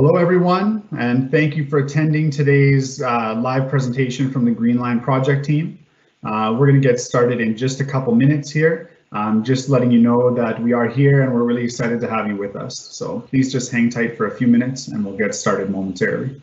Hello, everyone, and thank you for attending today's uh, live presentation from the Green Line project team. Uh, we're going to get started in just a couple minutes here. Um, just letting you know that we are here and we're really excited to have you with us. So please just hang tight for a few minutes and we'll get started momentarily.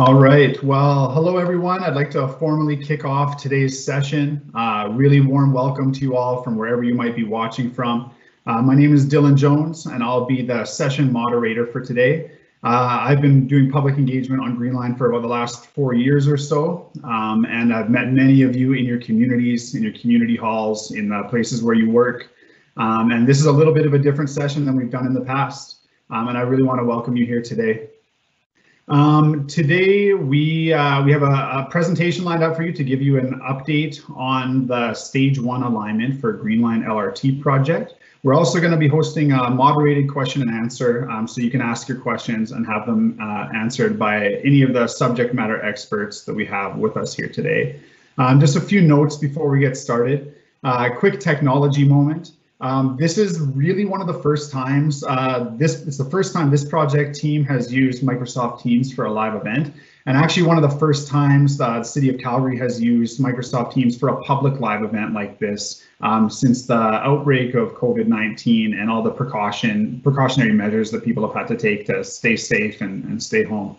All right. Well, hello, everyone. I'd like to formally kick off today's session. Uh, really warm welcome to you all from wherever you might be watching from. Uh, my name is Dylan Jones, and I'll be the session moderator for today. Uh, I've been doing public engagement on Greenline for about the last four years or so, um, and I've met many of you in your communities, in your community halls, in the places where you work. Um, and this is a little bit of a different session than we've done in the past, um, and I really want to welcome you here today. Um, today we uh, we have a, a, presentation lined up for you to give you an update on the stage one alignment for Greenline LRT project. We're also going to be hosting a moderated question and answer, um, so you can ask your questions and have them uh, answered by any of the subject matter experts that we have with us here today. Um, just a few notes before we get started. Uh, quick technology moment. Um, this is really one of the first times, uh, this is the first time this project team has used Microsoft Teams for a live event. And actually one of the first times the city of Calgary has used Microsoft Teams for a public live event like this um, since the outbreak of COVID-19 and all the precaution precautionary measures that people have had to take to stay safe and, and stay home.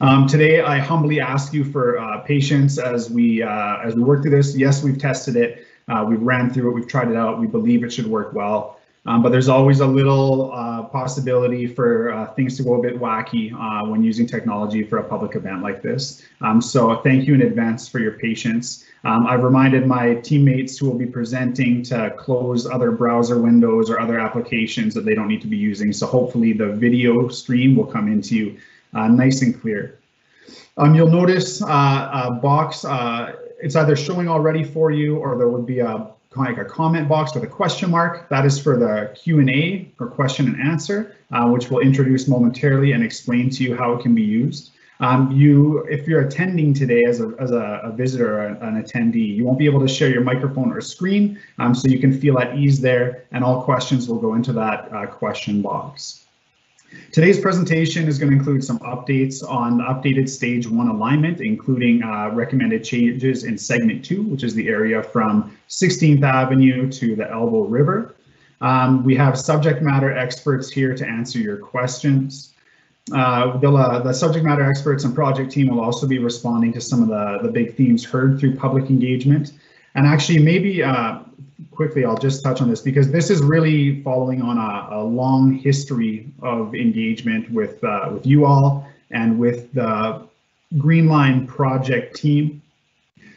Um, today, I humbly ask you for uh, patience as we uh, as we work through this. Yes, we've tested it. Uh, we've ran through it, we've tried it out, we believe it should work well. Um, but there's always a little uh, possibility for uh, things to go a bit wacky uh, when using technology for a public event like this. Um, so thank you in advance for your patience. Um, I've reminded my teammates who will be presenting to close other browser windows or other applications that they don't need to be using. So hopefully the video stream will come into you uh, nice and clear. Um, you'll notice uh, a box uh, it's either showing already for you or there would be a like a comment box with a question mark. That is for the Q&A or question and answer, uh, which we'll introduce momentarily and explain to you how it can be used. Um, you, if you're attending today as a, as a, a visitor or an attendee, you won't be able to share your microphone or screen, um, so you can feel at ease there, and all questions will go into that uh, question box. Today's presentation is going to include some updates on the updated stage one alignment, including uh, recommended changes in segment two, which is the area from 16th Avenue to the Elbow River. Um, we have subject matter experts here to answer your questions. Uh, uh, the subject matter experts and project team will also be responding to some of the, the big themes heard through public engagement. And actually, maybe uh, quickly, I'll just touch on this because this is really following on a, a long history of engagement with uh, with you all and with the Greenline project team.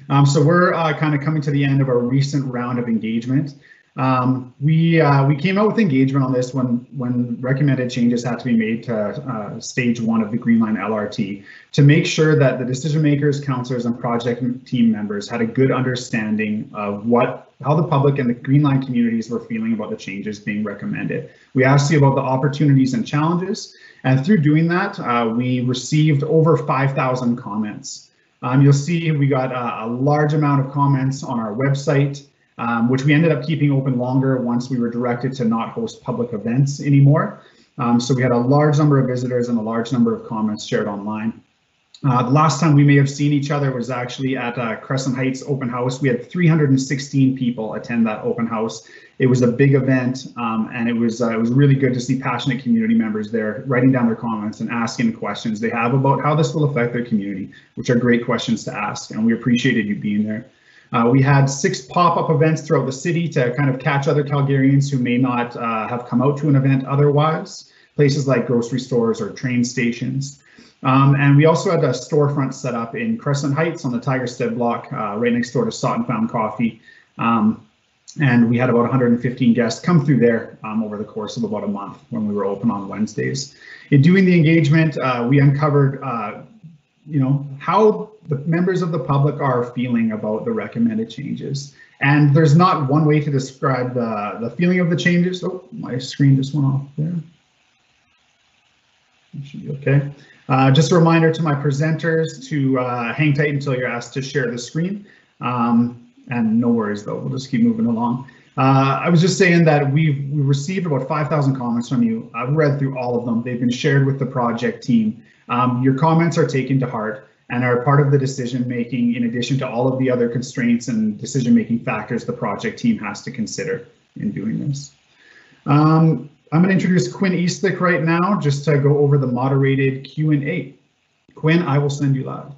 Um, so we're uh, kind of coming to the end of our recent round of engagement. Um, we uh, we came out with engagement on this when when recommended changes had to be made to uh, stage one of the Green Line LRT to make sure that the decision makers, councillors, and project team members had a good understanding of what how the public and the Green Line communities were feeling about the changes being recommended. We asked you about the opportunities and challenges, and through doing that, uh, we received over 5,000 comments. Um, you'll see we got a, a large amount of comments on our website. Um, which we ended up keeping open longer once we were directed to not host public events anymore. Um, so we had a large number of visitors and a large number of comments shared online. Uh, the last time we may have seen each other was actually at uh, Crescent Heights open house. We had 316 people attend that open house. It was a big event, um, and it was uh, it was really good to see passionate community members there writing down their comments and asking questions they have about how this will affect their community, which are great questions to ask, and we appreciated you being there. Uh, we had six pop-up events throughout the city to kind of catch other Calgarians who may not uh, have come out to an event otherwise, places like grocery stores or train stations. Um, and we also had a storefront set up in Crescent Heights on the Tigerstead block, uh, right next door to and Found Coffee. Um, and we had about 115 guests come through there um, over the course of about a month when we were open on Wednesdays. In doing the engagement, uh, we uncovered, uh, you know, how the members of the public are feeling about the recommended changes. And there's not one way to describe the, the feeling of the changes. Oh, my screen just went off there. It should be okay. Uh, just a reminder to my presenters to uh, hang tight until you're asked to share the screen. Um, and no worries though, we'll just keep moving along. Uh, I was just saying that we've we received about 5,000 comments from you. I've read through all of them. They've been shared with the project team. Um, your comments are taken to heart and are part of the decision making in addition to all of the other constraints and decision making factors the project team has to consider in doing this. Um, I'm going to introduce Quinn Eastlick right now just to go over the moderated Q&A. Quinn, I will send you live.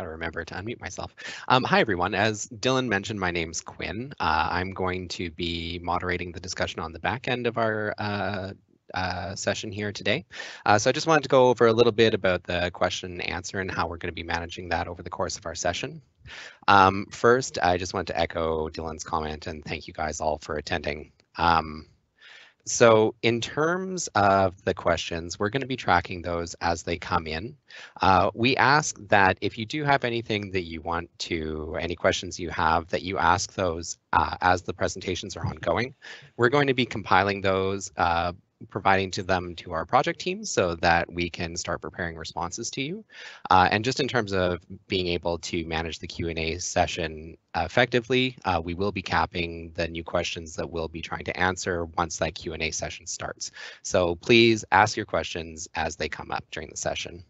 Got to remember to unmute myself. Um, hi, everyone. As Dylan mentioned, my name's Quinn. Uh, I'm going to be moderating the discussion on the back end of our uh, uh, session here today. Uh, so I just wanted to go over a little bit about the question and answer and how we're going to be managing that over the course of our session. Um, first, I just want to echo Dylan's comment and thank you guys all for attending. Um, so in terms of the questions, we're going to be tracking those as they come in. Uh, we ask that if you do have anything that you want to, any questions you have, that you ask those uh, as the presentations are ongoing. We're going to be compiling those uh, providing to them to our project team so that we can start preparing responses to you. Uh, and just in terms of being able to manage the Q&A session effectively, uh, we will be capping the new questions that we'll be trying to answer once that Q&A session starts. So please ask your questions as they come up during the session.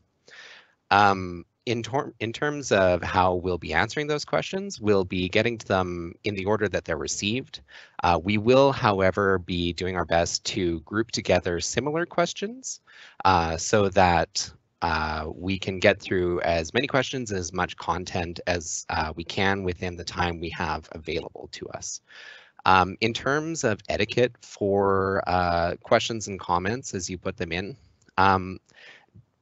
Um, in, in terms of how we'll be answering those questions, we'll be getting to them in the order that they're received. Uh, we will, however, be doing our best to group together similar questions uh, so that uh, we can get through as many questions, as much content as uh, we can within the time we have available to us. Um, in terms of etiquette for uh, questions and comments as you put them in, um,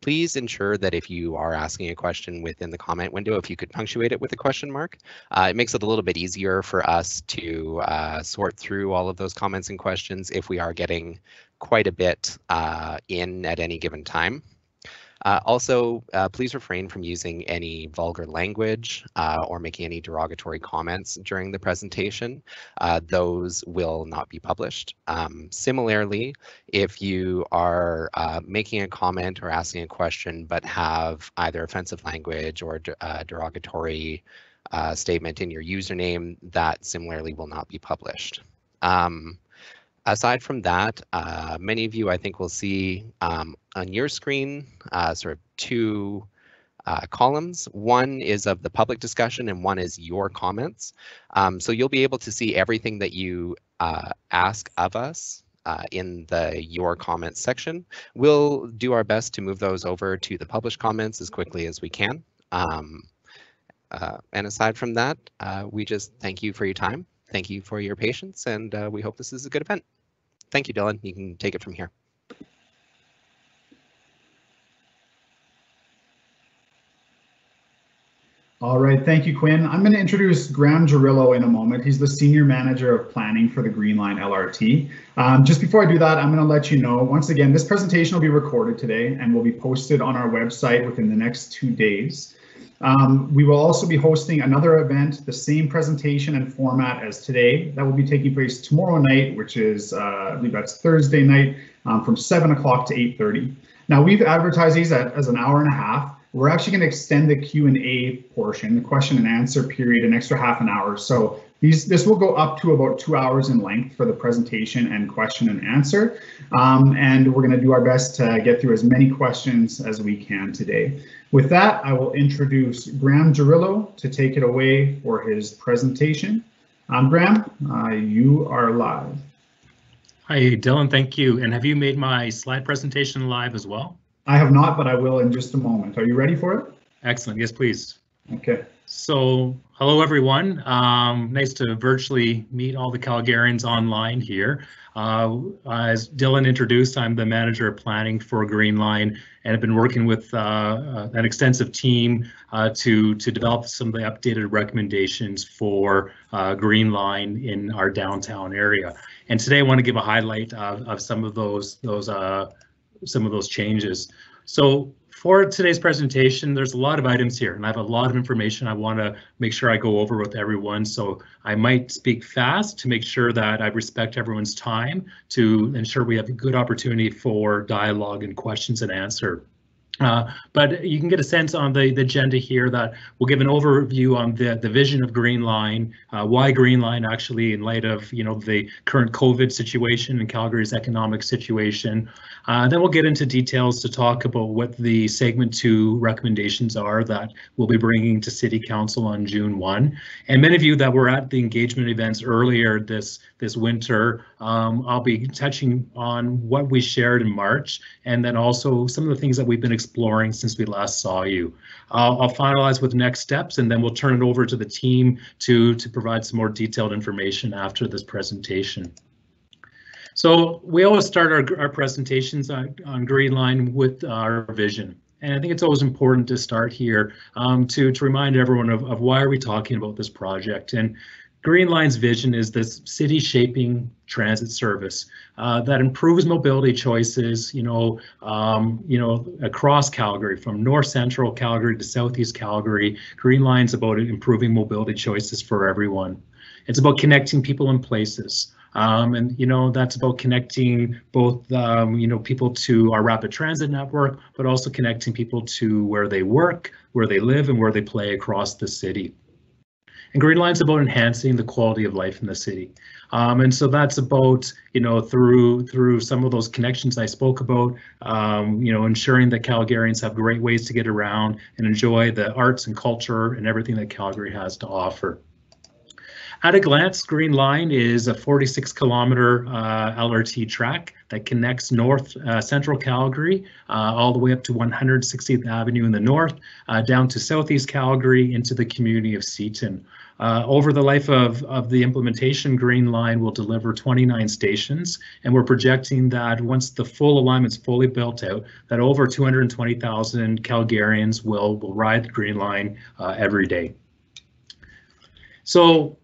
please ensure that if you are asking a question within the comment window, if you could punctuate it with a question mark, uh, it makes it a little bit easier for us to uh, sort through all of those comments and questions if we are getting quite a bit uh, in at any given time. Uh, also, uh, please refrain from using any vulgar language uh, or making any derogatory comments during the presentation. Uh, those will not be published. Um, similarly, if you are uh, making a comment or asking a question but have either offensive language or uh, derogatory statement in your username, that similarly will not be published. Um, aside from that, uh, many of you I think will see um, on your screen uh, sort of two uh, columns. One is of the public discussion and one is your comments. Um, so you'll be able to see everything that you uh, ask of us uh, in the your comments section. We'll do our best to move those over to the published comments as quickly as we can. Um, uh, and aside from that, we just thank you for your time. Thank you for your patience, and we hope this is a good event. Thank you, Dylan. You can take it from here. All right, thank you, Quinn. I'm going to introduce Graham Jarillo in a moment. He's the Senior Manager of Planning for the Green Line LRT. Um, just before I do that, I'm going to let you know, once again, this presentation will be recorded today and will be posted on our website within the next two days. Um, we will also be hosting another event, the same presentation and format as today. That will be taking place tomorrow night, which is, uh, I believe that's Thursday night, um, from 7 o'clock to 8.30. Now we've advertised these as an hour and a half. We're actually going to extend the Q&A portion, the question and answer period, an extra half an hour. So these, this will go up to about two hours in length for the presentation and question and answer. Um, and we're going to do our best to get through as many questions as we can today. With that, I will introduce Graham Jarillo to take it away for his presentation. Um, Graham, uh, you are live. Hi, Dylan, thank you. And have you made my slide presentation live as well? I have not, but I will in just a moment. Are you ready for it? Excellent. Yes, please. Okay. So, hello everyone. Um, nice to virtually meet all the Calgarians online here. Uh, as Dylan introduced, I'm the manager of planning for Green Line, and I've been working with uh, uh, an extensive team uh, to to develop some of the updated recommendations for uh, Greenline in our downtown area. And today I want to give a highlight of, of some of those those uh, some of those changes. So for today's presentation, there's a lot of items here and I have a lot of information I want to make sure I go over with everyone. So I might speak fast to make sure that I respect everyone's time to ensure we have a good opportunity for dialogue and questions and answer. Uh, but you can get a sense on the, the agenda here that we'll give an overview on the, the vision of Greenline, uh, why Green Line actually in light of you know the current COVID situation and Calgary's economic situation. Uh, then we'll get into details to talk about what the segment two recommendations are that we'll be bringing to City Council on June 1. And many of you that were at the engagement events earlier this this winter, um, I'll be touching on what we shared in March and then also some of the things that we've been exploring since we last saw you. I'll, finalize with next steps and then we'll turn it over to the team to, to provide some more detailed information after this presentation. So we always start our, our presentations on, on Greenline with our vision. And I think it's always important to start here um, to, to remind everyone of, of why are we talking about this project. And Greenline's vision is this city shaping transit service uh, that improves mobility choices, you know, um, you know, across Calgary, from north central Calgary to southeast Calgary. Green Line's about improving mobility choices for everyone. It's about connecting people and places. Um, and you know that's about connecting both um, you know people to our rapid transit network, but also connecting people to where they work, where they live, and where they play across the city. And Green Line's about enhancing the quality of life in the city. Um, and so that's about, you know, through through some of those connections I spoke about, um, you know, ensuring that Calgarians have great ways to get around and enjoy the arts and culture and everything that Calgary has to offer. At a glance, Green Line is a 46 kilometer uh, LRT track that connects north uh, central Calgary uh, all the way up to 160th Avenue in the north, uh, down to southeast Calgary into the community of Seton. Uh, over the life of, of the implementation, Green Line will deliver 29 stations, and we're projecting that once the full alignment's fully built out, that over 220,000 Calgarians will, will ride the Greenline uh, every day. So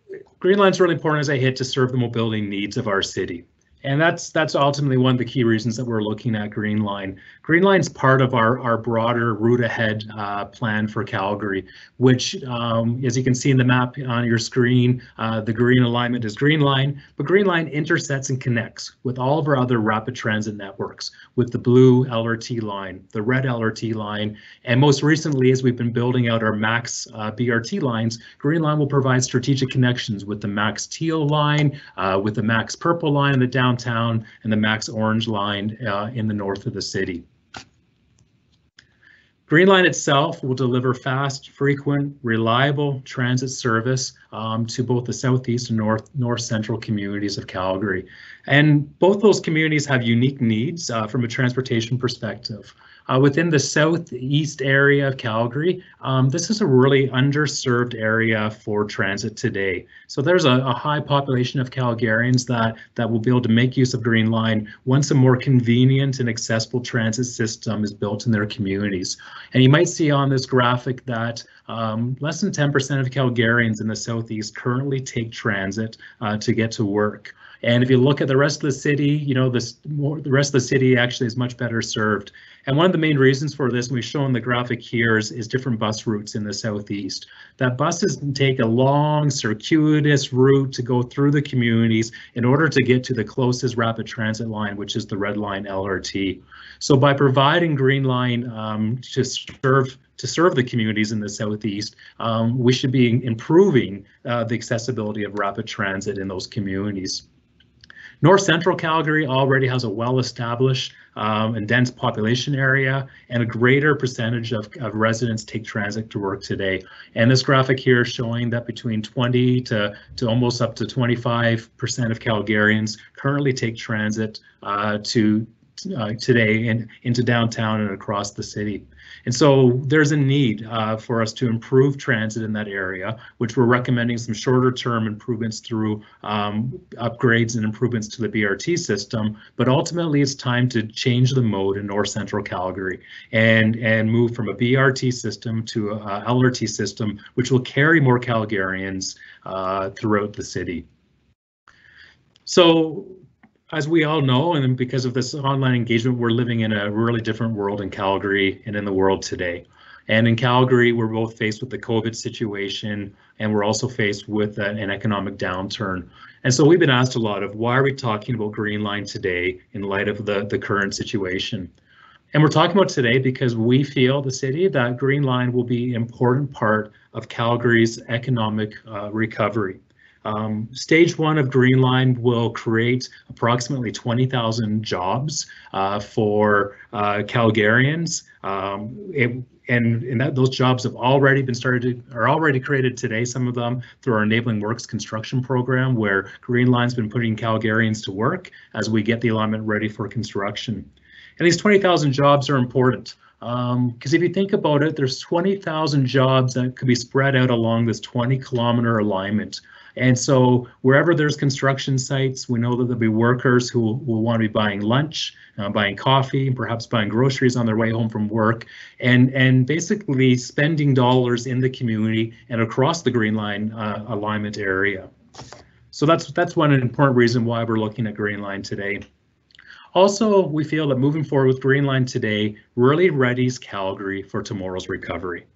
Greenline's really important as I hit to serve the mobility needs of our city. And that's that's ultimately one of the key reasons that we're looking at Greenline. Greenline's part of our, our broader route ahead uh, plan for Calgary, which, um, as you can see in the map on your screen, uh, the green alignment is Green Line, but Green Line intersects and connects with all of our other rapid transit networks, with the blue LRT line, the red LRT line, and most recently, as we've been building out our MAX uh, BRT lines, Green Line will provide strategic connections with the MAX teal line, uh, with the MAX purple line in the downtown, and the MAX orange line uh, in the north of the city. Green Line itself will deliver fast, frequent, reliable transit service um, to both the southeast and north north central communities of Calgary. And both those communities have unique needs uh, from a transportation perspective. Uh, within the southeast area of Calgary, um, this is a really underserved area for transit today. So there's a, a, high population of Calgarians that, that will be able to make use of Green Line once a more convenient and accessible transit system is built in their communities. And you might see on this graphic that um, less than 10% of Calgarians in the Southeast currently take transit uh, to get to work. And if you look at the rest of the city, you know, this more, the rest of the city actually is much better served. And one of the main reasons for this, and we've shown the graphic here, is, is different bus routes in the southeast. That buses take a long circuitous route to go through the communities in order to get to the closest rapid transit line, which is the Red Line LRT. So by providing Green Line um, to serve to serve the communities in the southeast, um, we should be improving uh, the accessibility of rapid transit in those communities. North Central Calgary already has a well-established um, and dense population area and a greater percentage of, of, residents take transit to work today. And this graphic here is showing that between 20 to, to almost up to 25% of Calgarians currently take transit uh, to uh, today and into downtown and across the city. And so there's a need uh, for us to improve transit in that area, which we're recommending some shorter term improvements through um, upgrades and improvements to the BRT system. But ultimately, it's time to change the mode in North Central Calgary and, and move from a BRT system to a, LRT system, which will carry more Calgarians uh, throughout the city. So as we all know, and because of this online engagement, we're living in a really different world in Calgary and in the world today. And in Calgary, we're both faced with the COVID situation, and we're also faced with an economic downturn. And so we've been asked a lot of why are we talking about Green Line today in light of the, the current situation? And we're talking about today because we feel the city that Green Line will be an important part of Calgary's economic uh, recovery. Um, stage one of Green Line will create approximately 20,000 jobs uh, for uh, Calgarians. Um, it, and, and that, those jobs have already been started to, are already created today, some of them through our Enabling Works construction program, where Green Line's been putting Calgarians to work as we get the alignment ready for construction. And these 20,000 jobs are important because um, if you think about it, there's 20,000 jobs that could be spread out along this 20 kilometer alignment. And so wherever there's construction sites, we know that there'll be workers who will want to be buying lunch, uh, buying coffee, perhaps buying groceries on their way home from work, and, and basically spending dollars in the community and across the Green Line uh, alignment area. So that's that's one important reason why we're looking at Green Line today. Also, we feel that moving forward with Green Line today really readies Calgary for tomorrow's recovery.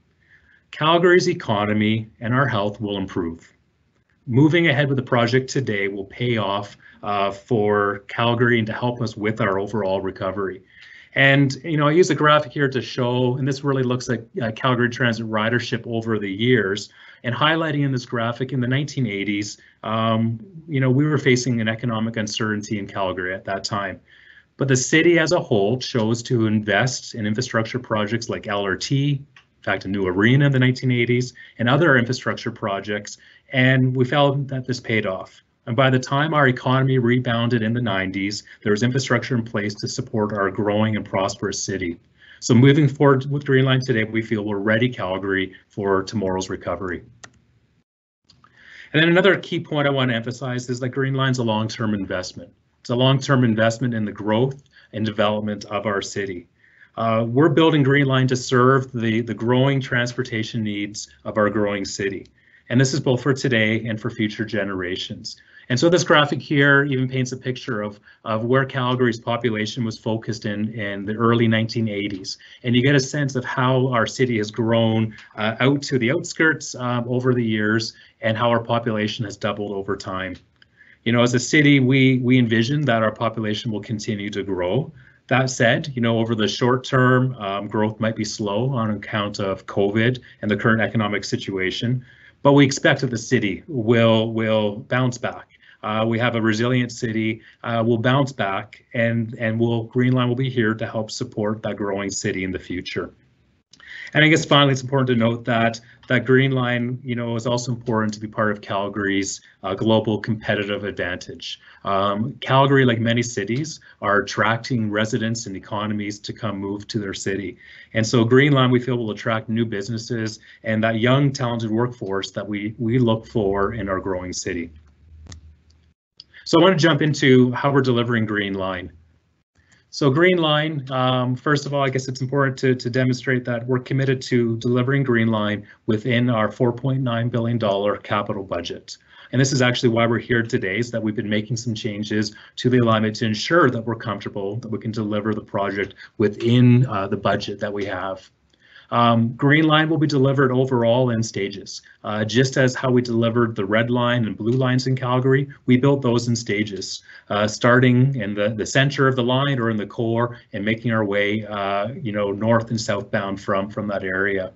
Calgary's economy and our health will improve moving ahead with the project today will pay off uh, for Calgary and to help us with our overall recovery. And, you know, I use a graphic here to show, and this really looks at uh, Calgary Transit ridership over the years. And highlighting in this graphic in the 1980s, um, you know, we were facing an economic uncertainty in Calgary at that time. But the city as a whole chose to invest in infrastructure projects like LRT, in fact, a new arena in the 1980s, and other infrastructure projects. And we felt that this paid off. And by the time our economy rebounded in the 90s, there was infrastructure in place to support our growing and prosperous city. So moving forward with Green Line today, we feel we're ready Calgary for tomorrow's recovery. And then another key point I want to emphasize is that Green Line's a long-term investment. It's a long-term investment in the growth and development of our city. Uh, we're building Green Line to serve the, the growing transportation needs of our growing city. And this is both for today and for future generations. And so this graphic here even paints a picture of, of where Calgary's population was focused in, in the early 1980s. And you get a sense of how our city has grown uh, out to the outskirts um, over the years and how our population has doubled over time. You know, as a city, we, we envision that our population will continue to grow. That said, you know, over the short term, um, growth might be slow on account of COVID and the current economic situation, but we expect that the city will will bounce back. Uh, we have a resilient city. Uh, we'll bounce back, and and we'll Green Line will be here to help support that growing city in the future. And I guess finally, it's important to note that that Green Line, you know, is also important to be part of Calgary's uh, global competitive advantage. Um, Calgary, like many cities, are attracting residents and economies to come move to their city. And so Green Line, we feel, will attract new businesses and that young, talented workforce that we, we look for in our growing city. So I want to jump into how we're delivering Green Line. So Green Line, um, first of all, I guess it's important to, to demonstrate that we're committed to delivering Green Line within our $4.9 billion capital budget. And this is actually why we're here today, is that we've been making some changes to the alignment to ensure that we're comfortable that we can deliver the project within uh, the budget that we have. Um, green line will be delivered overall in stages. Uh, just as how we delivered the red line and blue lines in Calgary, we built those in stages, uh, starting in the, the center of the line or in the core and making our way, uh, you know, north and southbound from, from that area.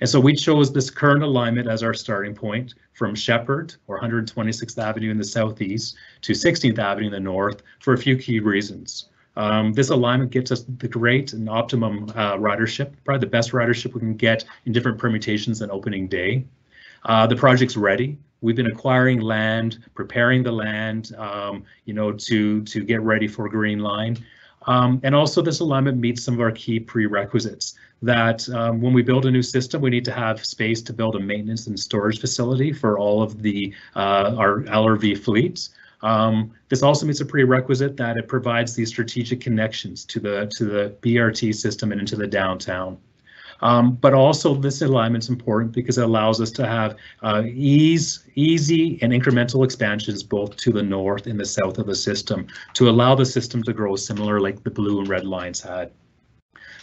And so we chose this current alignment as our starting point from Shepard or 126th Avenue in the southeast to 16th Avenue in the north for a few key reasons. Um, this alignment gives us the great and optimum uh, ridership, probably the best ridership we can get in different permutations than opening day. Uh, the project's ready. We've been acquiring land, preparing the land, um, you know, to to get ready for Green Line. Um, and also this alignment meets some of our key prerequisites that um, when we build a new system, we need to have space to build a maintenance and storage facility for all of the uh, our LRV fleets. Um, this also meets a prerequisite that it provides these strategic connections to the to the BRT system and into the downtown. Um, but also this alignment is important because it allows us to have uh, ease, easy and incremental expansions both to the north and the south of the system to allow the system to grow similar like the blue and red lines had.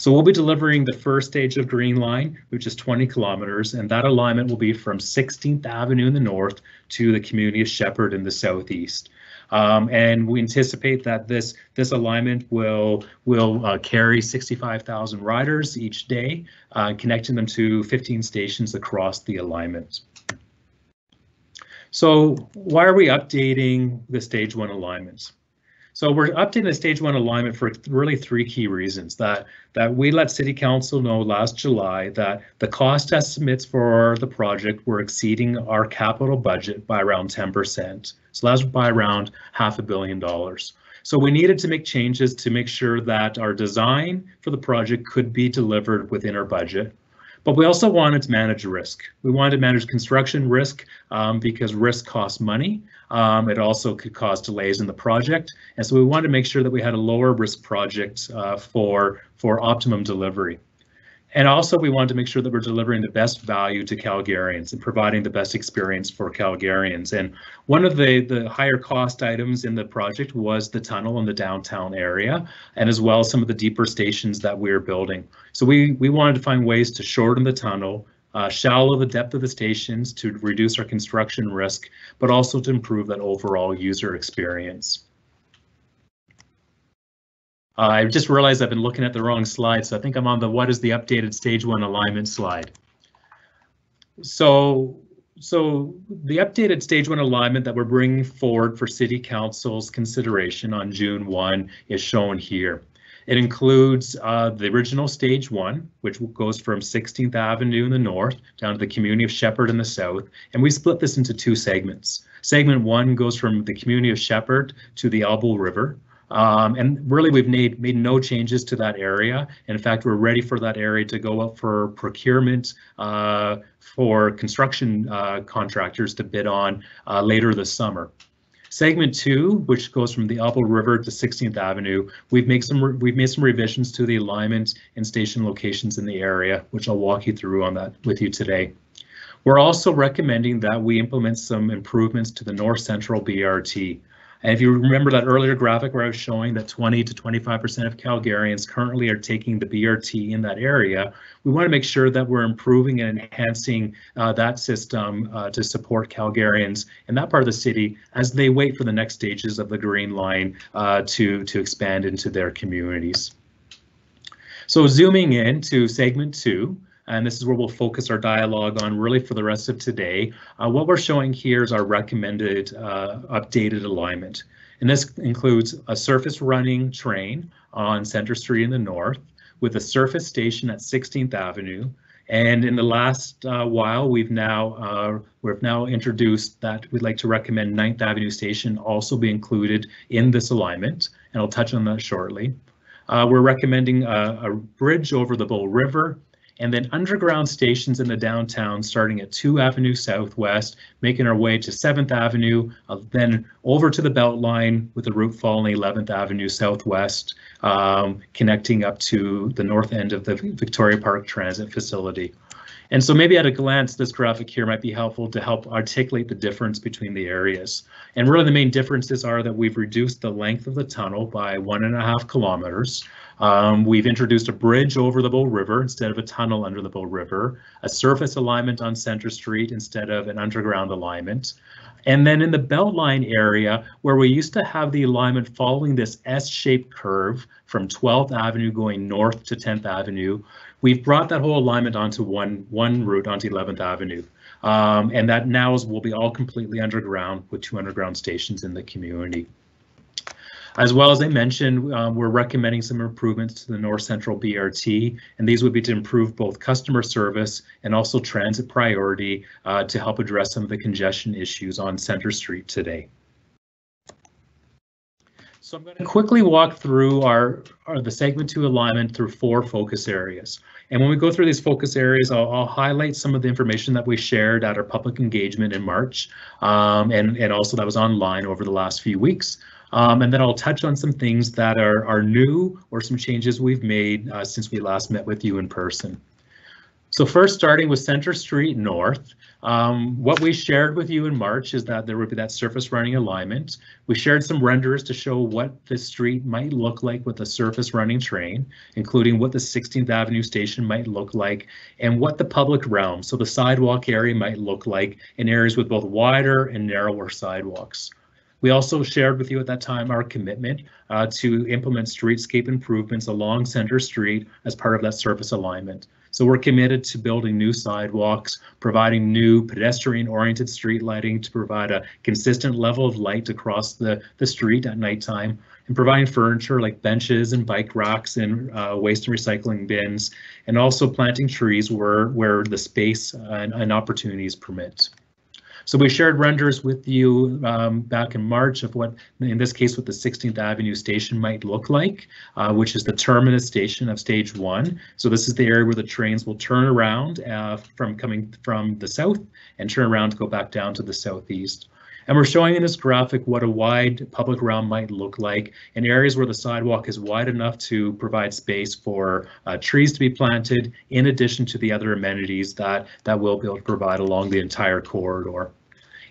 So we'll be delivering the first stage of Green Line, which is 20 kilometers, and that alignment will be from 16th Avenue in the north to the community of Shepard in the southeast. Um, and we anticipate that this this alignment will will uh, carry 65,000 riders each day, uh, connecting them to 15 stations across the alignment. So why are we updating the stage one alignments? So we're updating the stage one alignment for really three key reasons that that we let City Council know last July that the cost estimates for the project were exceeding our capital budget by around 10%. So that's by around half a billion dollars. So we needed to make changes to make sure that our design for the project could be delivered within our budget. But we also wanted to manage risk. We wanted to manage construction risk um, because risk costs money. Um, it also could cause delays in the project. And so we wanted to make sure that we had a lower risk project uh, for, for optimum delivery. And also we wanted to make sure that we're delivering the best value to Calgarians and providing the best experience for Calgarians. And one of the, the higher cost items in the project was the tunnel in the downtown area, and as well as some of the deeper stations that we're building. So we, we wanted to find ways to shorten the tunnel, uh, shallow the depth of the stations to reduce our construction risk, but also to improve that overall user experience. Uh, I just realized I've been looking at the wrong slide, so I think I'm on the what is the updated stage one alignment slide. So, so the updated stage one alignment that we're bringing forward for City Council's consideration on June 1 is shown here. It includes uh, the original stage one, which goes from 16th Avenue in the north down to the community of Shepard in the south, and we split this into two segments. Segment one goes from the community of Shepard to the Elbow River, um, and really, we've made made no changes to that area. And in fact, we're ready for that area to go up for procurement uh, for construction uh, contractors to bid on uh, later this summer. Segment two, which goes from the Elbow River to 16th Avenue, we've made some we've made some revisions to the alignment and station locations in the area, which I'll walk you through on that with you today. We're also recommending that we implement some improvements to the North Central BRT. And if you remember that earlier graphic where I was showing that 20 to 25% of Calgarians currently are taking the BRT in that area, we want to make sure that we're improving and enhancing uh, that system uh, to support Calgarians in that part of the city as they wait for the next stages of the Green Line uh, to, to expand into their communities. So zooming in to segment two, and this is where we'll focus our dialogue on really for the rest of today. Uh, what we're showing here is our recommended uh, updated alignment. And this includes a surface running train on Centre Street in the north with a surface station at 16th Avenue. And in the last uh, while, we've now uh, we've now introduced that we'd like to recommend 9th Avenue Station also be included in this alignment, and I'll touch on that shortly. Uh, we're recommending a, a bridge over the Bow River and then underground stations in the downtown starting at 2 Avenue Southwest, making our way to 7th Avenue, uh, then over to the Beltline with the route following 11th Avenue Southwest, um, connecting up to the north end of the Victoria Park Transit Facility. And so maybe at a glance, this graphic here might be helpful to help articulate the difference between the areas. And really the main differences are that we've reduced the length of the tunnel by one and a half kilometers. Um, we've introduced a bridge over the Bow River instead of a tunnel under the Bow River, a surface alignment on Centre Street instead of an underground alignment. And then in the Beltline area, where we used to have the alignment following this S-shaped curve from 12th Avenue going north to 10th Avenue, we've brought that whole alignment onto one, one route onto 11th Avenue. Um, and that now is, will be all completely underground with two underground stations in the community. As well as I mentioned, um, we're recommending some improvements to the North Central BRT, and these would be to improve both customer service and also transit priority uh, to help address some of the congestion issues on Centre Street today. So I'm going to quickly walk through our, our, the segment two alignment through four focus areas. And when we go through these focus areas, I'll, I'll highlight some of the information that we shared at our public engagement in March, um, and, and also that was online over the last few weeks. Um, and then I'll touch on some things that are, are new or some changes we've made uh, since we last met with you in person. So first, starting with Centre Street North, um, what we shared with you in March is that there would be that surface running alignment. We shared some renders to show what the street might look like with a surface running train, including what the 16th Avenue station might look like and what the public realm, so the sidewalk area might look like in areas with both wider and narrower sidewalks. We also shared with you at that time our commitment uh, to implement streetscape improvements along Centre Street as part of that surface alignment. So we're committed to building new sidewalks, providing new pedestrian-oriented street lighting to provide a consistent level of light across the, the street at nighttime, and providing furniture like benches and bike racks and uh, waste and recycling bins, and also planting trees where, where the space and, and opportunities permit. So we shared renders with you um, back in March of what, in this case, what the 16th Avenue station might look like, uh, which is the terminus station of stage one. So this is the area where the trains will turn around uh, from coming from the south and turn around to go back down to the southeast. And we're showing in this graphic what a wide public realm might look like in areas where the sidewalk is wide enough to provide space for uh, trees to be planted, in addition to the other amenities that, that we'll be able to provide along the entire corridor.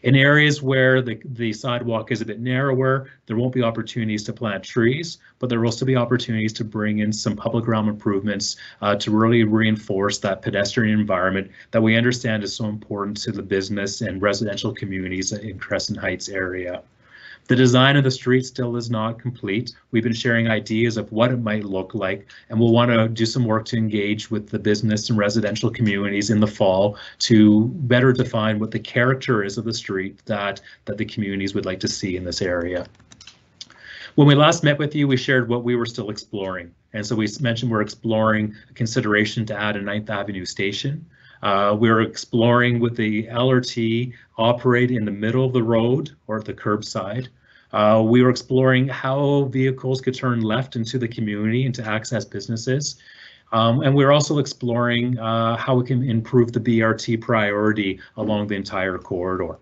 In areas where the, the sidewalk is a bit narrower, there won't be opportunities to plant trees, but there will still be opportunities to bring in some public realm improvements uh, to really reinforce that pedestrian environment that we understand is so important to the business and residential communities in Crescent Heights area. The design of the street still is not complete. We've been sharing ideas of what it might look like, and we'll want to do some work to engage with the business and residential communities in the fall to better define what the character is of the street that, that the communities would like to see in this area. When we last met with you, we shared what we were still exploring. And so we mentioned we're exploring consideration to add a 9th Avenue station. Uh, we're exploring with the LRT operate in the middle of the road or at the curbside. Uh, we were exploring how vehicles could turn left into the community and to access businesses. Um, and we're also exploring uh, how we can improve the BRT priority along the entire corridor.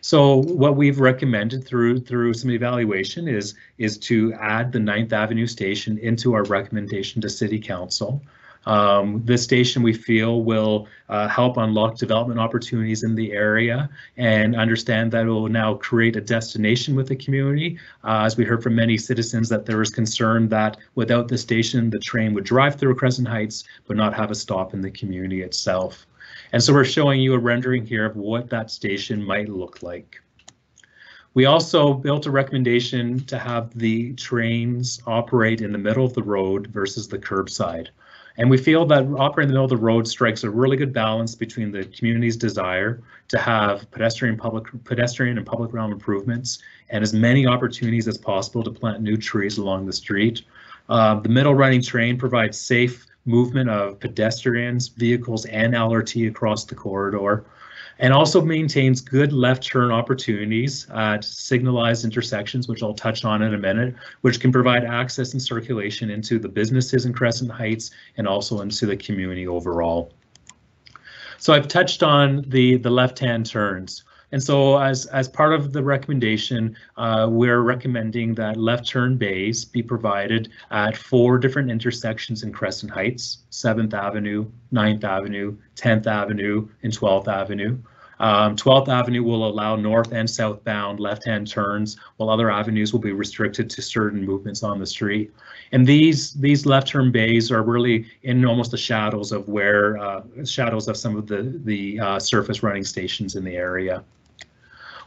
So what we've recommended through through some evaluation is is to add the 9th Avenue station into our recommendation to City Council. Um, this station we feel will uh, help unlock development opportunities in the area and understand that it will now create a destination with the community. Uh, as we heard from many citizens that there is concern that without the station, the train would drive through Crescent Heights but not have a stop in the community itself. And so we're showing you a rendering here of what that station might look like. We also built a recommendation to have the trains operate in the middle of the road versus the curbside. And we feel that operating in the middle of the road strikes a really good balance between the community's desire to have pedestrian public pedestrian and public realm improvements and as many opportunities as possible to plant new trees along the street. Uh, the middle running train provides safe movement of pedestrians, vehicles, and LRT across the corridor. And also maintains good left turn opportunities at signalized intersections, which I'll touch on in a minute, which can provide access and circulation into the businesses in Crescent Heights and also into the community overall. So I've touched on the, the left-hand turns. And so as, as part of the recommendation, uh, we're recommending that left turn bays be provided at four different intersections in Crescent Heights, 7th Avenue, 9th Avenue, 10th Avenue, and 12th Avenue. Um, 12th Avenue will allow north and southbound left-hand turns, while other avenues will be restricted to certain movements on the street. And these these left turn bays are really in almost the shadows of where uh, shadows of some of the the uh, surface running stations in the area.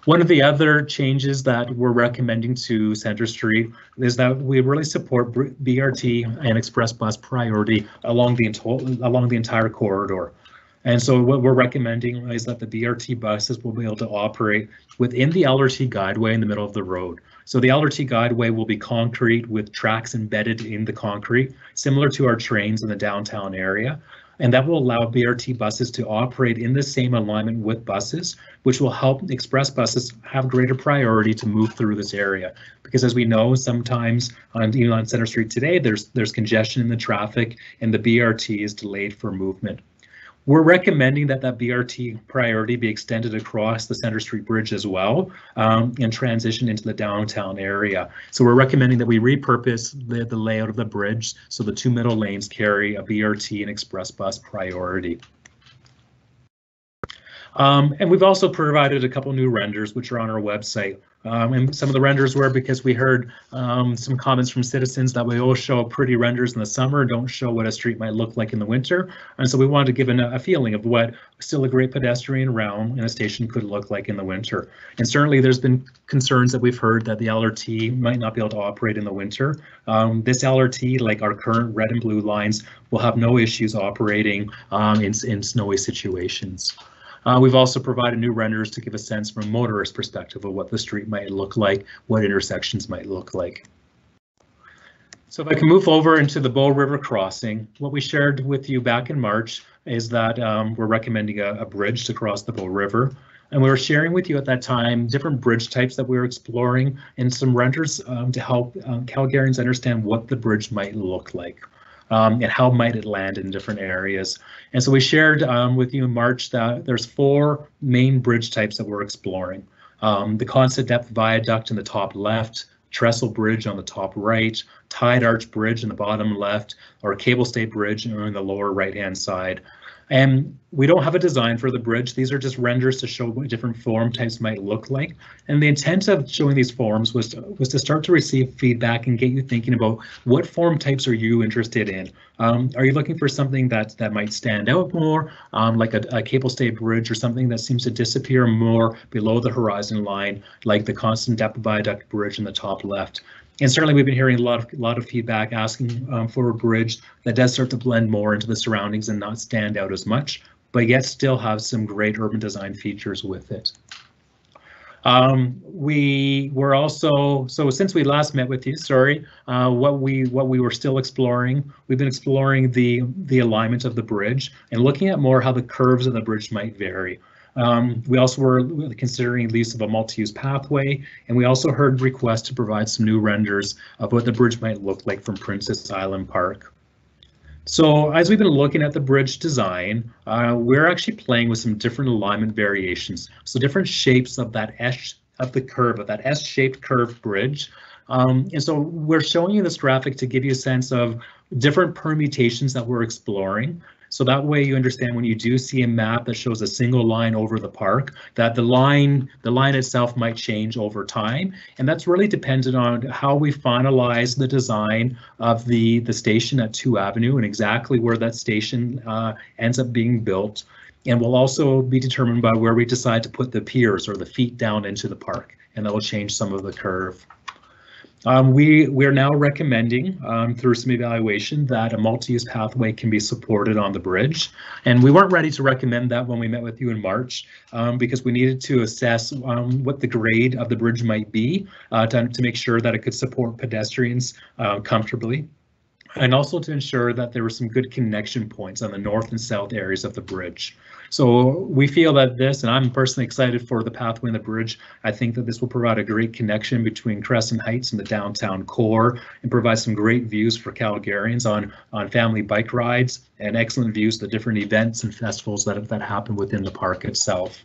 One of the other changes that we're recommending to Centre Street is that we really support BRT and express bus priority along the along the entire corridor. And so what we're recommending is that the BRT buses will be able to operate within the LRT guideway in the middle of the road. So the LRT guideway will be concrete with tracks embedded in the concrete, similar to our trains in the downtown area. And that will allow BRT buses to operate in the same alignment with buses, which will help express buses have greater priority to move through this area. Because as we know, sometimes on even Centre Street today, there's there's congestion in the traffic and the BRT is delayed for movement. We're recommending that that BRT priority be extended across the Centre Street Bridge as well um, and transition into the downtown area. So we're recommending that we repurpose the, the layout of the bridge so the two middle lanes carry a BRT and express bus priority. Um, and we've also provided a couple new renders, which are on our website. Um, and some of the renders were because we heard um, some comments from citizens that we always show pretty renders in the summer, don't show what a street might look like in the winter. And so we wanted to give an, a feeling of what still a great pedestrian realm in a station could look like in the winter. And certainly there's been concerns that we've heard that the LRT might not be able to operate in the winter. Um, this LRT, like our current red and blue lines, will have no issues operating um, in, in snowy situations. Uh, we've also provided new renders to give a sense from a motorist perspective of what the street might look like, what intersections might look like. So if I can move over into the Bow River crossing, what we shared with you back in March is that um, we're recommending a, a, bridge to cross the Bow River. And we were sharing with you at that time different bridge types that we were exploring and some renders um, to help um, Calgarians understand what the bridge might look like um, and how might it land in different areas. And so we shared um, with you in March that there's four main bridge types that we're exploring. Um, the constant depth viaduct in the top left, trestle bridge on the top right, tied arch bridge in the bottom left, or cable stay bridge in the lower right hand side. And we don't have a design for the bridge. These are just renders to show what different form types might look like. And the intent of showing these forms was to, was to start to receive feedback and get you thinking about what form types are you interested in. Um, are you looking for something that that might stand out more, um, like a, a cable stay bridge or something that seems to disappear more below the horizon line, like the constant depth viaduct bridge in the top left? And certainly we've been hearing a lot of, lot of feedback asking um, for a bridge that does start to blend more into the surroundings and not stand out as much, but yet still have some great urban design features with it. Um, we were also, so since we last met with you, sorry, uh, what we what we were still exploring, we've been exploring the the alignment of the bridge and looking at more how the curves of the bridge might vary. Um, we also were considering use of a multi-use pathway, and we also heard requests to provide some new renders of what the bridge might look like from Prince's Island Park. So as we've been looking at the bridge design, uh, we're actually playing with some different alignment variations. So different shapes of that S of the curve, of that S-shaped curved bridge. Um, and so we're showing you this graphic to give you a sense of different permutations that we're exploring. So that way you understand when you do see a map that shows a single line over the park, that the line, the line itself might change over time. And that's really dependent on how we finalize the design of the, the station at 2 Avenue and exactly where that station uh, ends up being built. And will also be determined by where we decide to put the piers or the feet down into the park. And that will change some of the curve. Um, we we are now recommending um, through some evaluation that a multi-use pathway can be supported on the bridge, and we weren't ready to recommend that when we met with you in March um, because we needed to assess um, what the grade of the bridge might be uh, to, to make sure that it could support pedestrians uh, comfortably. and also to ensure that there were some good connection points on the north and south areas of the bridge. So we feel that this, and I'm personally excited for the pathway and the bridge. I think that this will provide a great connection between Crescent Heights and the downtown core and provide some great views for Calgarians on, on family bike rides and excellent views of the different events and festivals that, that happen within the park itself.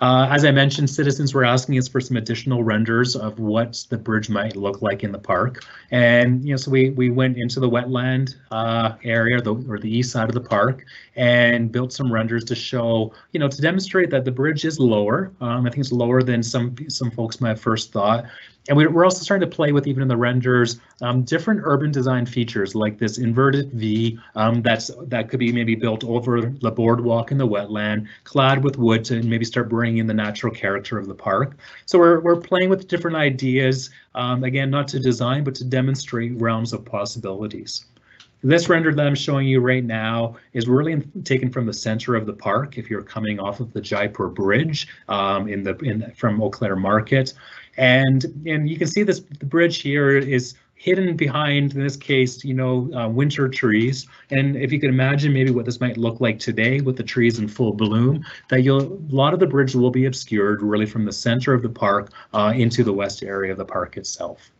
Uh, as I mentioned, citizens were asking us for some additional renders of what the bridge might look like in the park. And, you know, so we, we went into the wetland uh, area the, or the east side of the park and built some renders to show, you know, to demonstrate that the bridge is lower. Um, I think it's lower than some some folks might have first thought. And we're also starting to play with even in the renders um, different urban design features like this inverted V um, that's that could be maybe built over the boardwalk in the wetland, clad with wood to maybe start bringing in the natural character of the park. So we're, we're playing with different ideas, um, again, not to design, but to demonstrate realms of possibilities. This render that I'm showing you right now is really taken from the center of the park. If you're coming off of the Jaipur Bridge um, in the in from Eau Claire Market, and and you can see this the bridge here is hidden behind, in this case, you know, uh, winter trees. And if you can imagine maybe what this might look like today with the trees in full bloom, that you'll, a lot of the bridge will be obscured really from the center of the park uh, into the west area of the park itself.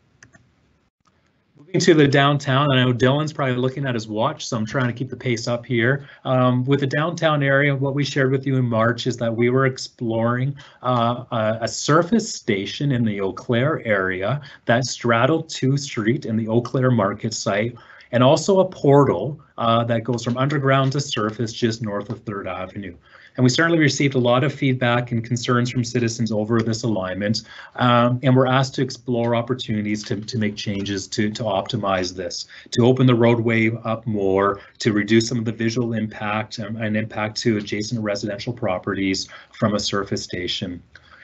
Moving to the downtown, I know Dylan's probably looking at his watch, so I'm trying to keep the pace up here. Um, with the downtown area, what we shared with you in March is that we were exploring uh, a, a, surface station in the Eau Claire area that straddled 2 Street in the Eau Claire Market site, and also a portal uh, that goes from underground to surface just north of 3rd Avenue. And we certainly received a lot of feedback and concerns from citizens over this alignment. Um, and we're asked to explore opportunities to, to make changes to, to optimize this, to open the roadway up more, to reduce some of the visual impact and, and impact to adjacent residential properties from a surface station.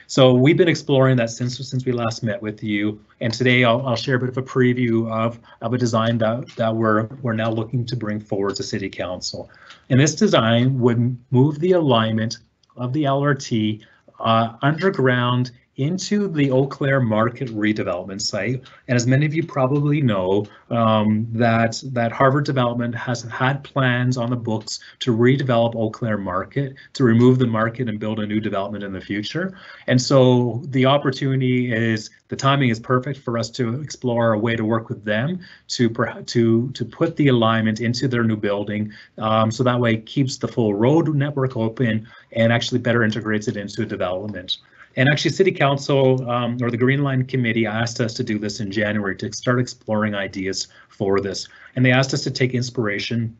So we've been exploring that since since we last met with you, and today I'll, I'll share a bit of a preview of, of a design that, that we're, we're now looking to bring forward to City Council. And this design would move the alignment of the LRT uh, underground into the Eau Claire Market redevelopment site. And as many of you probably know, um, that, that Harvard Development has had plans on the books to redevelop Eau Claire Market, to remove the market and build a new development in the future. And so the opportunity is, the timing is perfect for us to explore a way to work with them to, to, to put the alignment into their new building. Um, so that way keeps the full road network open and actually better integrates it into development. And actually, City Council um, or the Green Line Committee asked us to do this in January to start exploring ideas for this. And they asked us to take inspiration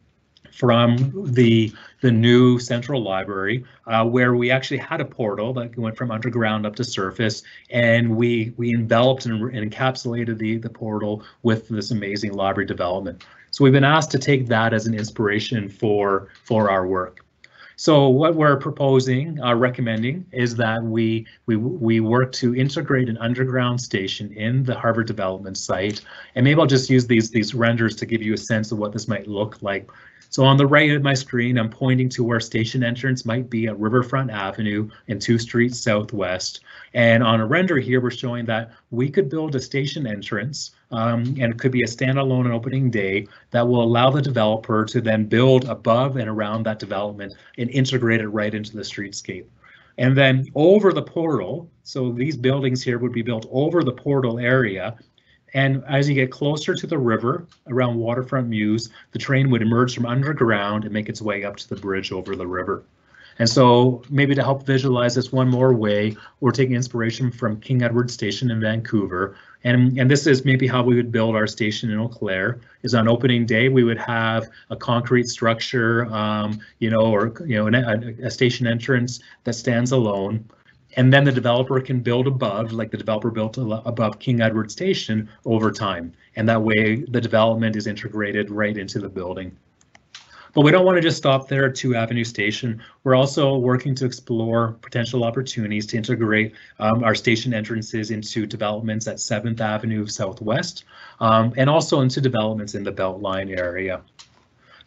from the the new central library uh, where we actually had a portal that went from underground up to surface. And we we enveloped and, and, encapsulated the the portal with this amazing library development. So we've been asked to take that as an inspiration for for our work so what we're proposing, uh, recommending, is that we we we work to integrate an underground station in the Harvard development site. And maybe I'll just use these these renders to give you a sense of what this might look like. So on the right of my screen, I'm pointing to where station entrance might be at Riverfront Avenue and 2 Streets Southwest. And on a render here, we're showing that we could build a station entrance um, and it could be a standalone opening day that will allow the developer to then build above and around that development and integrate it right into the streetscape. And then over the portal, so these buildings here would be built over the portal area. And as you get closer to the river around Waterfront Mews, the train would emerge from underground and make its way up to the bridge over the river. And so maybe to help visualize this one more way, we're taking inspiration from King Edward Station in Vancouver. And, and this is maybe how we would build our station in Eau Claire is on opening day, we would have a concrete structure, um, you know, or, you know, a, a station entrance that stands alone. And then the developer can build above, like the developer built above King Edward Station over time. And that way the development is integrated right into the building. But we don't want to just stop there at 2 Avenue Station. We're also working to explore potential opportunities to integrate um, our station entrances into developments at 7th Avenue Southwest um, and also into developments in the Beltline area.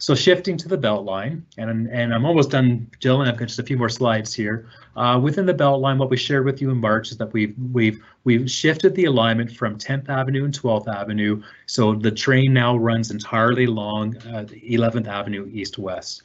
So shifting to the belt line, and, and I'm almost done, Jill, and I've got just a few more slides here. Uh, within the belt line, what we shared with you in March is that we've we've we've shifted the alignment from 10th Avenue and 12th Avenue. So the train now runs entirely along uh, 11th Avenue east-west.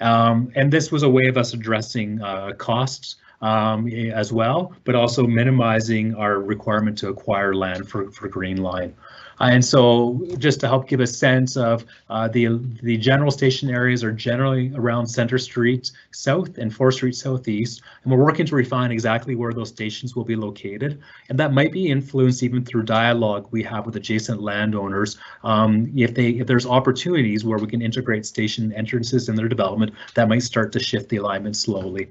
Um, and this was a way of us addressing uh, costs um, as well, but also minimizing our requirement to acquire land for, for Green Line. Uh, and so just to help give a sense of uh, the the general station areas are generally around Centre Street South and 4th Street Southeast, and we're working to refine exactly where those stations will be located. And that might be influenced even through dialogue we have with adjacent landowners. Um, if they if there's opportunities where we can integrate station entrances in their development, that might start to shift the alignment slowly.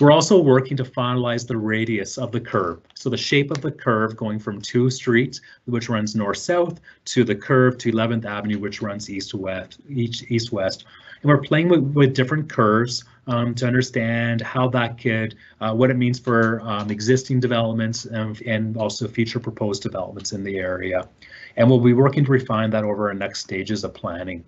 We're also working to finalize the radius of the curve. So the shape of the curve going from 2 Street, which runs north-south, to the curve to 11th Avenue, which runs east-west. East-west. And we're playing with, with different curves um, to understand how that could, uh, what it means for um, existing developments and, and also future proposed developments in the area. And we'll be working to refine that over our next stages of planning.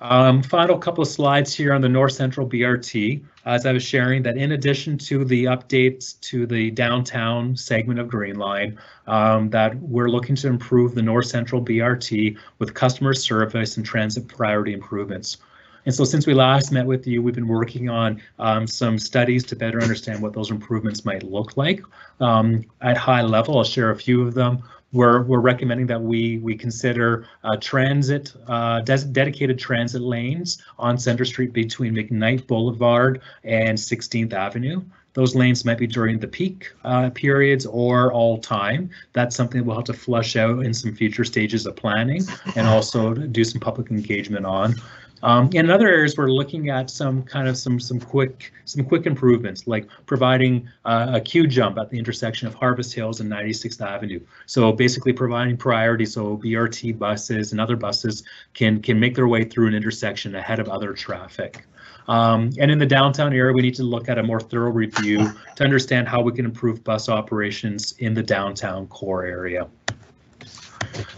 Um, final couple of slides here on the North Central BRT. As I was sharing that in addition to the updates to the downtown segment of Green Line, um, that we're looking to improve the North Central BRT with customer service and transit priority improvements. And so since we last met with you, we've been working on um, some studies to better understand what those improvements might look like. Um, at high level, I'll share a few of them. We're, we're recommending that we we consider uh, transit uh, dedicated transit lanes on Centre Street between McKnight Boulevard and 16th Avenue. Those lanes might be during the peak uh, periods or all time. That's something we'll have to flush out in some future stages of planning and also do some public engagement on. Um, in other areas, we're looking at some kind of some some quick some quick improvements, like providing uh, a queue jump at the intersection of Harvest Hills and 96th Avenue. So basically providing priority so BRT buses and other buses can can make their way through an intersection ahead of other traffic. Um, and in the downtown area, we need to look at a more thorough review to understand how we can improve bus operations in the downtown core area.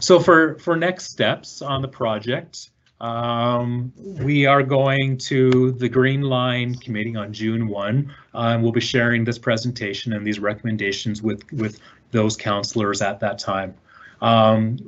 So for for next steps on the project. Um, we are going to the Green Line Committee on June 1. Uh, we'll be sharing this presentation and these recommendations with, with those councillors at that time. Um,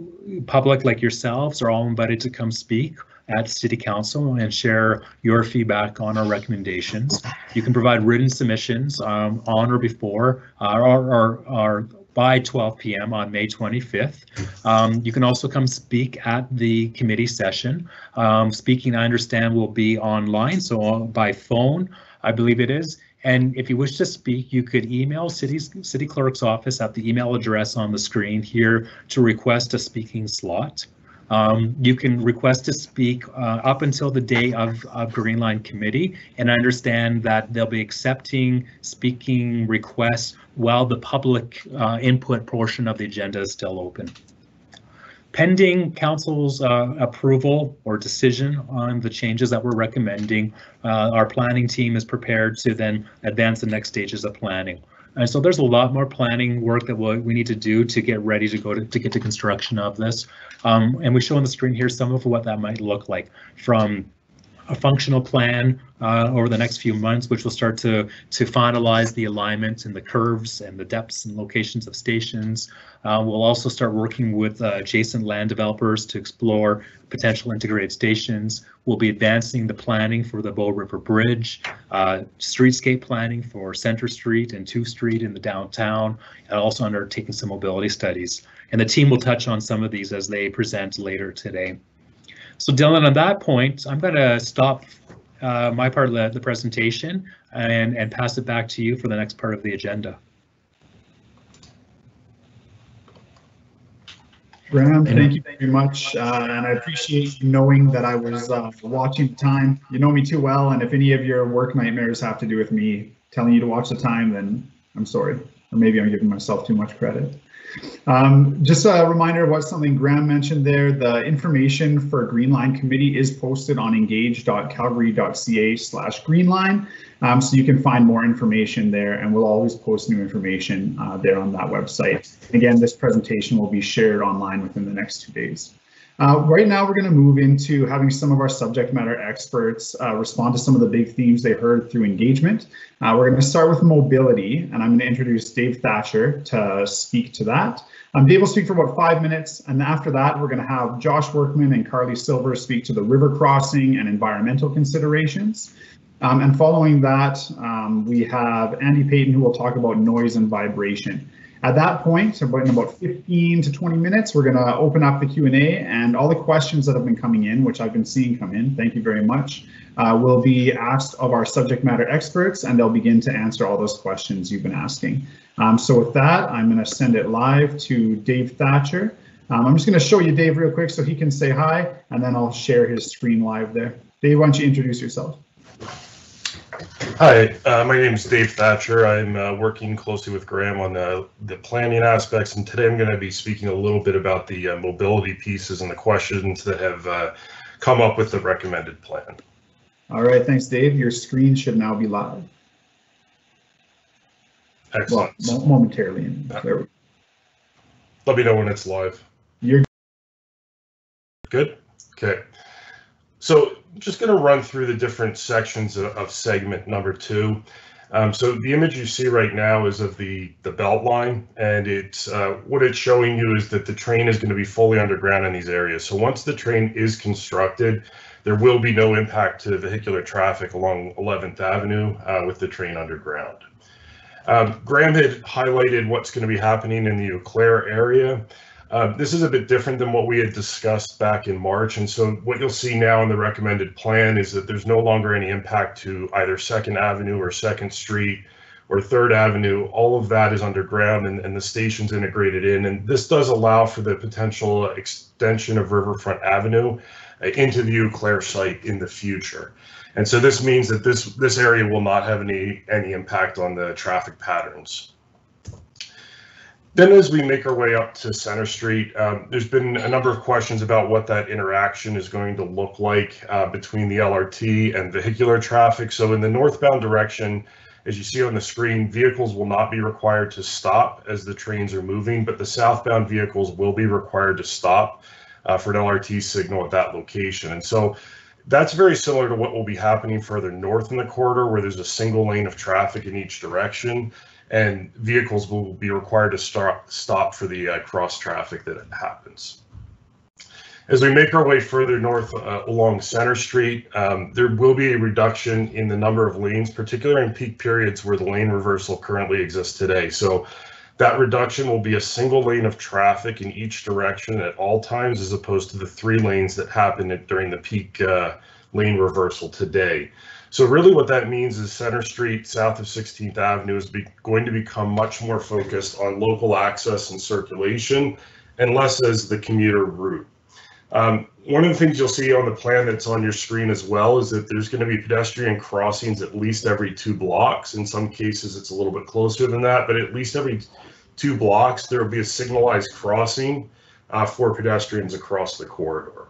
public like yourselves are all invited to come speak at City Council and share your feedback on our recommendations. You can provide written submissions um, on or before uh, or, or, or by 12 p.m. on May 25th. Um, you can also come speak at the committee session. Um, speaking, I understand, will be online, so by phone, I believe it is. And if you wish to speak, you could email city's city clerk's office at the email address on the screen here to request a speaking slot. Um, you can request to speak uh, up until the day of, of Green Line Committee, and I understand that they'll be accepting speaking requests while the public uh, input portion of the agenda is still open. Pending council's uh, approval or decision on the changes that we're recommending, uh, our planning team is prepared to then advance the next stages of planning. And so there's a lot more planning work that we'll, we need to do to get ready to go to, to get to construction of this. Um, and we show on the screen here some of what that might look like from a functional plan uh, over the next few months, which will start to to finalize the alignment and the curves and the depths and locations of stations. Uh, we'll also start working with uh, adjacent land developers to explore potential integrated stations. We'll be advancing the planning for the Bow River Bridge, uh, streetscape planning for Centre Street and 2 Street in the downtown, and also undertaking some mobility studies. And the team will touch on some of these as they present later today. So Dylan, on that point, I'm going to stop uh, my part of the, the presentation and, and pass it back to you for the next part of the agenda. Graham, thank you very much, uh, and I appreciate you knowing that I was uh, watching the time. You know me too well, and if any of your work nightmares have to do with me telling you to watch the time, then I'm sorry, or maybe I'm giving myself too much credit. Um, just a reminder of what something Graham mentioned there, the information for Greenline Committee is posted on engage.calgary.ca slash greenline. Um, so you can find more information there and we'll always post new information uh, there on that website. Again, this presentation will be shared online within the next two days. Uh, right now, we're going to move into having some of our subject matter experts uh, respond to some of the big themes they heard through engagement. Uh, we're going to start with mobility, and I'm going to introduce Dave Thatcher to speak to that. Um, Dave will speak for about five minutes, and after that, we're going to have Josh Workman and Carly Silver speak to the river crossing and environmental considerations. Um, and following that, um, we have Andy Payton, who will talk about noise and vibration. At that point, in about 15 to 20 minutes, we're going to open up the Q&A and all the questions that have been coming in, which I've been seeing come in, thank you very much, uh, will be asked of our subject matter experts and they'll begin to answer all those questions you've been asking. Um, so with that, I'm going to send it live to Dave Thatcher. Um, I'm just going to show you Dave real quick so he can say hi and then I'll share his screen live there. Dave, why don't you introduce yourself? Hi, uh, my name is Dave Thatcher. I'm uh, working closely with Graham on the, the planning aspects, and today I'm going to be speaking a little bit about the uh, mobility pieces and the questions that have uh, come up with the recommended plan. All right, thanks, Dave. Your screen should now be live. Excellent. Well, momentarily. There we Let me know when it's live. You're good. Okay. So just going to run through the different sections of, of segment number two. Um, so the image you see right now is of the the belt line, and it's uh, what it's showing you is that the train is going to be fully underground in these areas. So once the train is constructed, there will be no impact to vehicular traffic along 11th Avenue uh, with the train underground. Um, Graham had highlighted what's going to be happening in the Eau Claire area. Uh, this is a bit different than what we had discussed back in March. And so what you'll see now in the recommended plan is that there's no longer any impact to either Second Avenue or Second Street or Third Avenue. All of that is underground and, and the station's integrated in. And this does allow for the potential extension of Riverfront Avenue uh, into the Eau Claire site in the future. And so this means that this this area will not have any any impact on the traffic patterns. Then as we make our way up to Centre Street, um, there's been a number of questions about what that interaction is going to look like uh, between the LRT and vehicular traffic. So in the northbound direction, as you see on the screen, vehicles will not be required to stop as the trains are moving, but the southbound vehicles will be required to stop uh, for an LRT signal at that location. And so that's very similar to what will be happening further north in the corridor where there's a single lane of traffic in each direction and vehicles will be required to start, stop for the uh, cross traffic that happens. As we make our way further north uh, along Centre Street, um, there will be a reduction in the number of lanes, particularly in peak periods where the lane reversal currently exists today. So that reduction will be a single lane of traffic in each direction at all times, as opposed to the three lanes that happen during the peak uh, lane reversal today. So really what that means is Centre Street south of 16th Avenue is be, going to become much more focused on local access and circulation and less as the commuter route. Um, one of the things you'll see on the plan that's on your screen as well is that there's going to be pedestrian crossings at least every two blocks. In some cases, it's a little bit closer than that, but at least every two blocks, there will be a signalized crossing uh, for pedestrians across the corridor.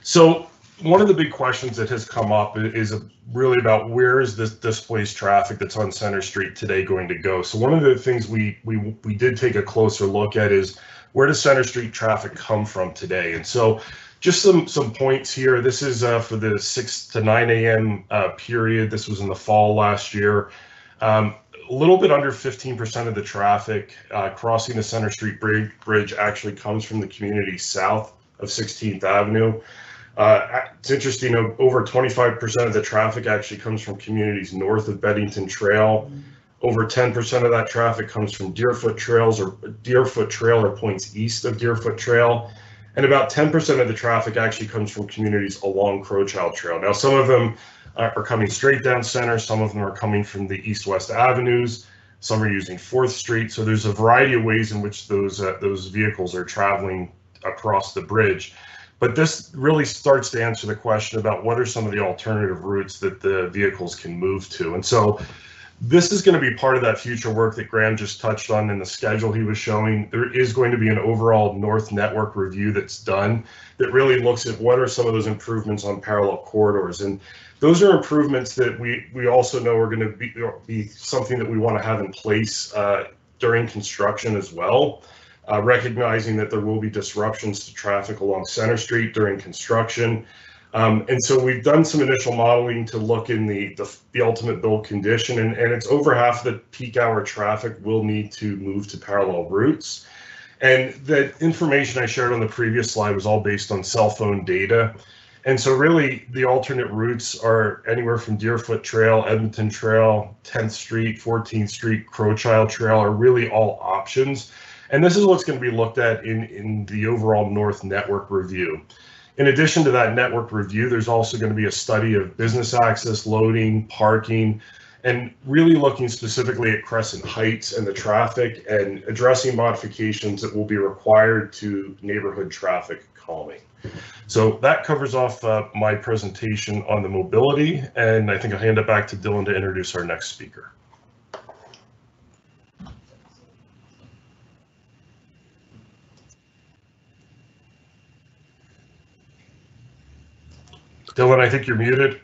So one of the big questions that has come up is really about where is this displaced traffic that's on Centre Street today going to go? So one of the things we we we did take a closer look at is where does Centre Street traffic come from today? And so just some some points here. This is uh, for the 6 to 9 a.m. Uh, period. This was in the fall last year. Um, a little bit under 15% of the traffic uh, crossing the Centre Street bridge, bridge actually comes from the community south of 16th Avenue. Uh, it's interesting, over 25% of the traffic actually comes from communities north of Beddington Trail. Over 10% of that traffic comes from Deerfoot Trails or Deerfoot Trail or points east of Deerfoot Trail. And about 10% of the traffic actually comes from communities along Crowchild Trail. Now, some of them are coming straight down center. Some of them are coming from the east-west avenues. Some are using 4th Street. So there's a variety of ways in which those uh, those vehicles are traveling across the bridge. But this really starts to answer the question about what are some of the alternative routes that the vehicles can move to. And so this is going to be part of that future work that Graham just touched on in the schedule he was showing. There is going to be an overall North Network review that's done that really looks at what are some of those improvements on parallel corridors. And those are improvements that we, we also know are going to be, be something that we want to have in place uh, during construction as well. Uh, recognizing that there will be disruptions to traffic along Centre Street during construction. Um, and so we've done some initial modeling to look in the, the, the ultimate build condition, and, and it's over half the peak hour traffic will need to move to parallel routes. And the information I shared on the previous slide was all based on cell phone data. And so really the alternate routes are anywhere from Deerfoot Trail, Edmonton Trail, 10th Street, 14th Street, Crowchild Trail are really all options. And this is what's going to be looked at in, in the overall North Network review. In addition to that network review, there's also going to be a study of business access, loading, parking, and really looking specifically at Crescent Heights and the traffic and addressing modifications that will be required to neighborhood traffic calming. So that covers off uh, my presentation on the mobility, and I think I'll hand it back to Dylan to introduce our next speaker. Dylan, I think you're muted.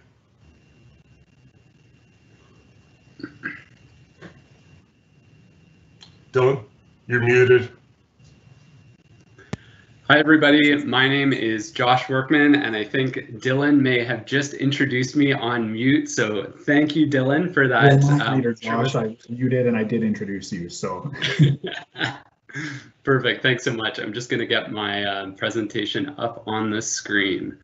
Dylan, you're muted. Hi, everybody. My name is Josh Workman, and I think Dylan may have just introduced me on mute. So thank you, Dylan, for that. Well, um, later, Josh, I muted and I did introduce you, so. Perfect. Thanks so much. I'm just going to get my uh, presentation up on the screen.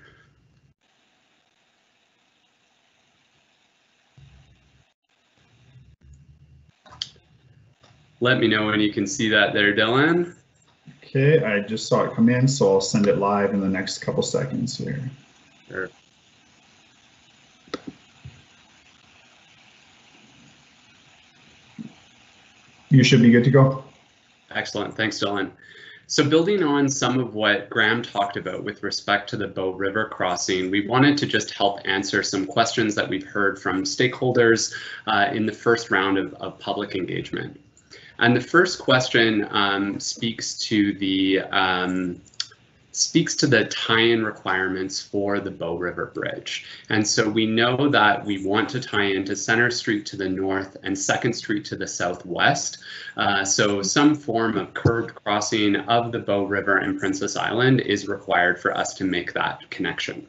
Let me know when you can see that there, Dylan. Okay, I just saw it come in, so I'll send it live in the next couple seconds here. Sure. You should be good to go. Excellent. Thanks, Dylan. So building on some of what Graham talked about with respect to the Bow River crossing, we wanted to just help answer some questions that we've heard from stakeholders uh, in the first round of, of public engagement. And the first question um, speaks to the um, speaks to the tie-in requirements for the Bow River Bridge. And so we know that we want to tie into Centre Street to the north and Second Street to the southwest. Uh, so some form of curved crossing of the Bow River and Prince's Island is required for us to make that connection.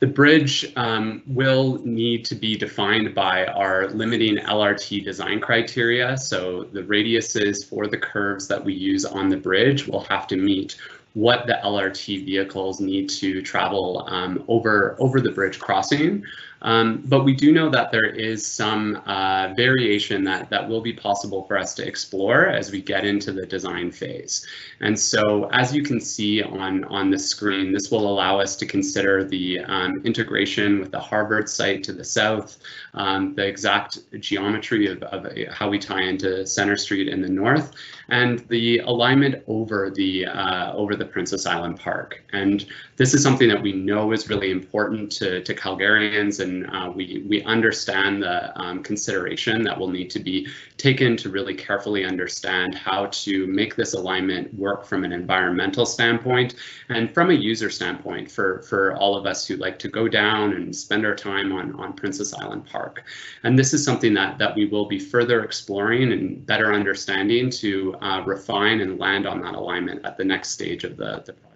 The bridge um, will need to be defined by our limiting LRT design criteria. So the radiuses for the curves that we use on the bridge will have to meet what the LRT vehicles need to travel um, over, over the bridge crossing. Um, but we do know that there is some uh, variation that, that will be possible for us to explore as we get into the design phase. And so as you can see on, on the screen, this will allow us to consider the um, integration with the Harvard site to the south, um, the exact geometry of, of how we tie into Centre Street in the north, and the alignment over the uh, over the Prince's Island Park. And this is something that we know is really important to, to Calgarians, and uh, we we understand the um, consideration that will need to be taken to really carefully understand how to make this alignment work from an environmental standpoint and from a user standpoint for for all of us who like to go down and spend our time on on Prince's Island Park. And this is something that that we will be further exploring and better understanding to uh, refine and land on that alignment at the next stage of the, the project.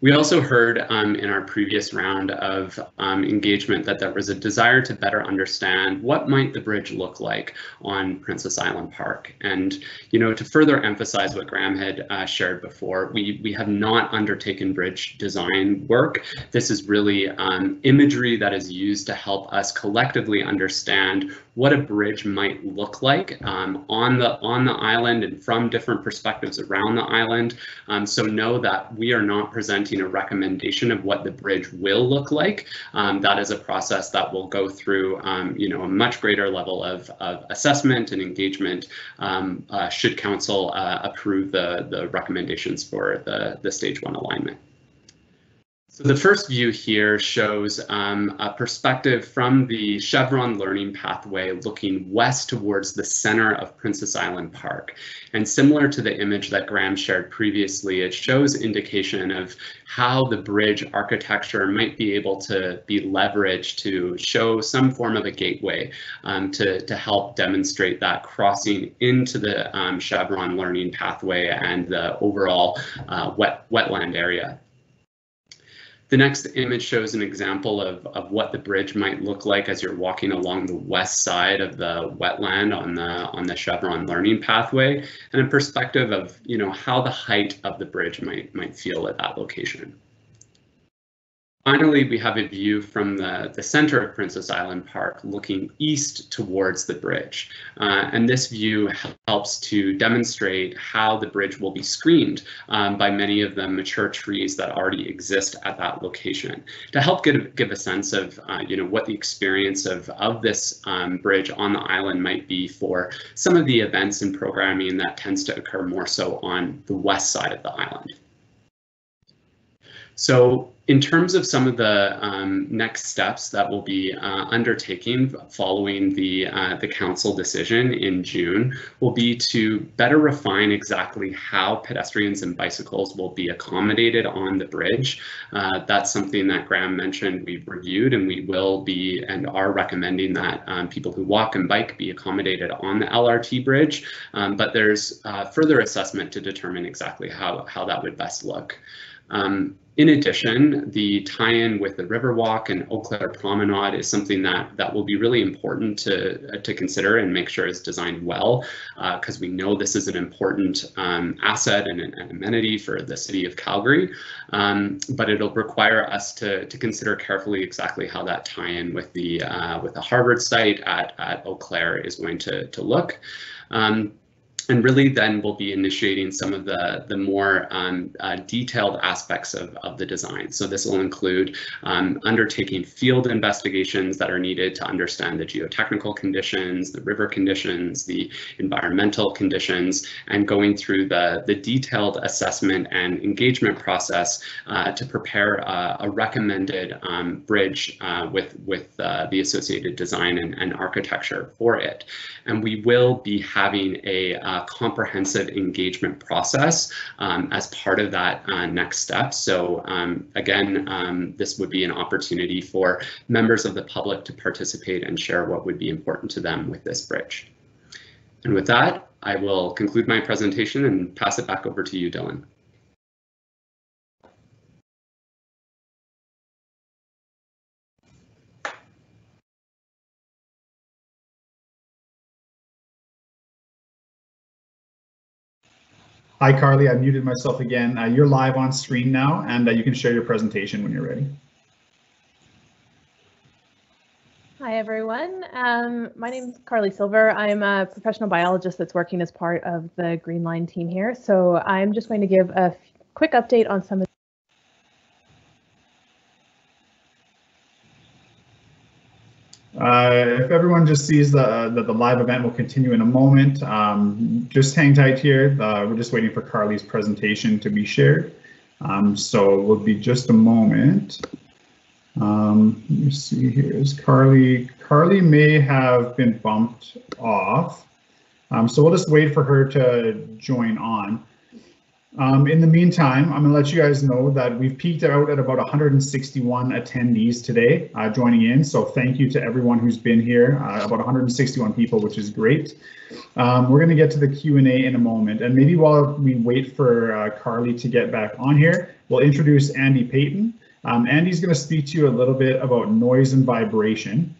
We also heard um, in our previous round of um, engagement that there was a desire to better understand what might the bridge look like on Prince's Island Park. And, you know, to further emphasize what Graham had uh, shared before, we, we have not undertaken bridge design work. This is really um, imagery that is used to help us collectively understand what a bridge might look like um, on the on the island and from different perspectives around the island. Um, so know that we are not presenting a recommendation of what the bridge will look like. Um, that is a process that will go through, um, you know, a much greater level of, of assessment and engagement um, uh, should council uh, approve the, the recommendations for the, the stage one alignment. So the first view here shows um, a perspective from the Chevron learning pathway looking west towards the center of Prince's Island Park. And similar to the image that Graham shared previously, it shows indication of how the bridge architecture might be able to be leveraged to show some form of a gateway um, to, to help demonstrate that crossing into the um, Chevron learning pathway and the overall uh, wet, wetland area. The next image shows an example of, of what the bridge might look like as you're walking along the west side of the wetland on the on the Chevron learning pathway and a perspective of you know how the height of the bridge might might feel at that location. Finally, we have a view from the, the center of Prince's Island Park looking east towards the bridge. Uh, and this view helps to demonstrate how the bridge will be screened um, by many of the mature trees that already exist at that location to help give, give a sense of uh, you know, what the experience of, of this um, bridge on the island might be for some of the events and programming that tends to occur more so on the west side of the island. So in terms of some of the um, next steps that we'll be uh, undertaking following the, uh, the council decision in June will be to better refine exactly how pedestrians and bicycles will be accommodated on the bridge. Uh, that's something that Graham mentioned we've reviewed and we will be and are recommending that um, people who walk and bike be accommodated on the LRT bridge, um, but there's uh, further assessment to determine exactly how, how that would best look. Um, in addition, the tie-in with the Riverwalk and Eau Claire Promenade is something that, that will be really important to, to consider and make sure is designed well, because uh, we know this is an important um, asset and an, an, amenity for the city of Calgary, um, but it'll require us to, to consider carefully exactly how that tie-in with the uh, with the Harvard site at, at Eau Claire is going to, to look. Um, and really then we'll be initiating some of the, the more um, uh, detailed aspects of, of the design. So this will include um, undertaking field investigations that are needed to understand the geotechnical conditions, the river conditions, the environmental conditions, and going through the, the detailed assessment and engagement process uh, to prepare a, a recommended um, bridge uh, with, with uh, the associated design and, and architecture for it. And we will be having a comprehensive engagement process um, as part of that uh, next step. So um, again, um, this would be an opportunity for members of the public to participate and share what would be important to them with this bridge. And with that, I will conclude my presentation and pass it back over to you, Dylan. Hi, Carly. I muted myself again. Uh, you're live on screen now, and uh, you can share your presentation when you're ready. Hi, everyone. Um, my name is Carly Silver. I'm a professional biologist that's working as part of the Green Line team here. So I'm just going to give a quick update on some of Uh, if everyone just sees the, that the live event will continue in a moment, um, just hang tight here. Uh, we're just waiting for Carly's presentation to be shared. Um, so we'll be just a moment. Um, let me see here. Is Carly, Carly may have been bumped off. Um, so we'll just wait for her to join on. Um, in the meantime, I'm going to let you guys know that we've peaked out at about 161 attendees today uh, joining in. So thank you to everyone who's been here, uh, about 161 people, which is great. Um, we're going to get to the Q&A in a moment. And maybe while we wait for uh, Carly to get back on here, we'll introduce Andy Payton. Um, Andy's going to speak to you a little bit about noise and vibration.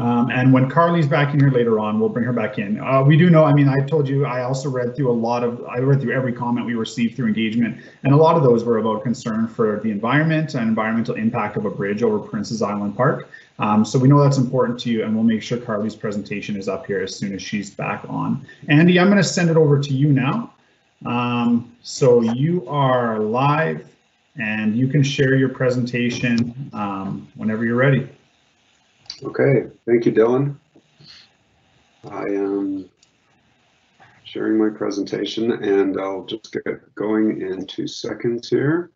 Um, and when Carly's back in here later on, we'll bring her back in. Uh, we do know, I mean, I told you, I also read through a lot of, I read through every comment we received through engagement, and a lot of those were about concern for the environment and environmental impact of a bridge over Prince's Island Park. Um, so we know that's important to you, and we'll make sure Carly's presentation is up here as soon as she's back on. Andy, I'm going to send it over to you now. Um, so you are live, and you can share your presentation um, whenever you're ready. Okay, thank you, Dylan. I am sharing my presentation and I'll just get going in two seconds here.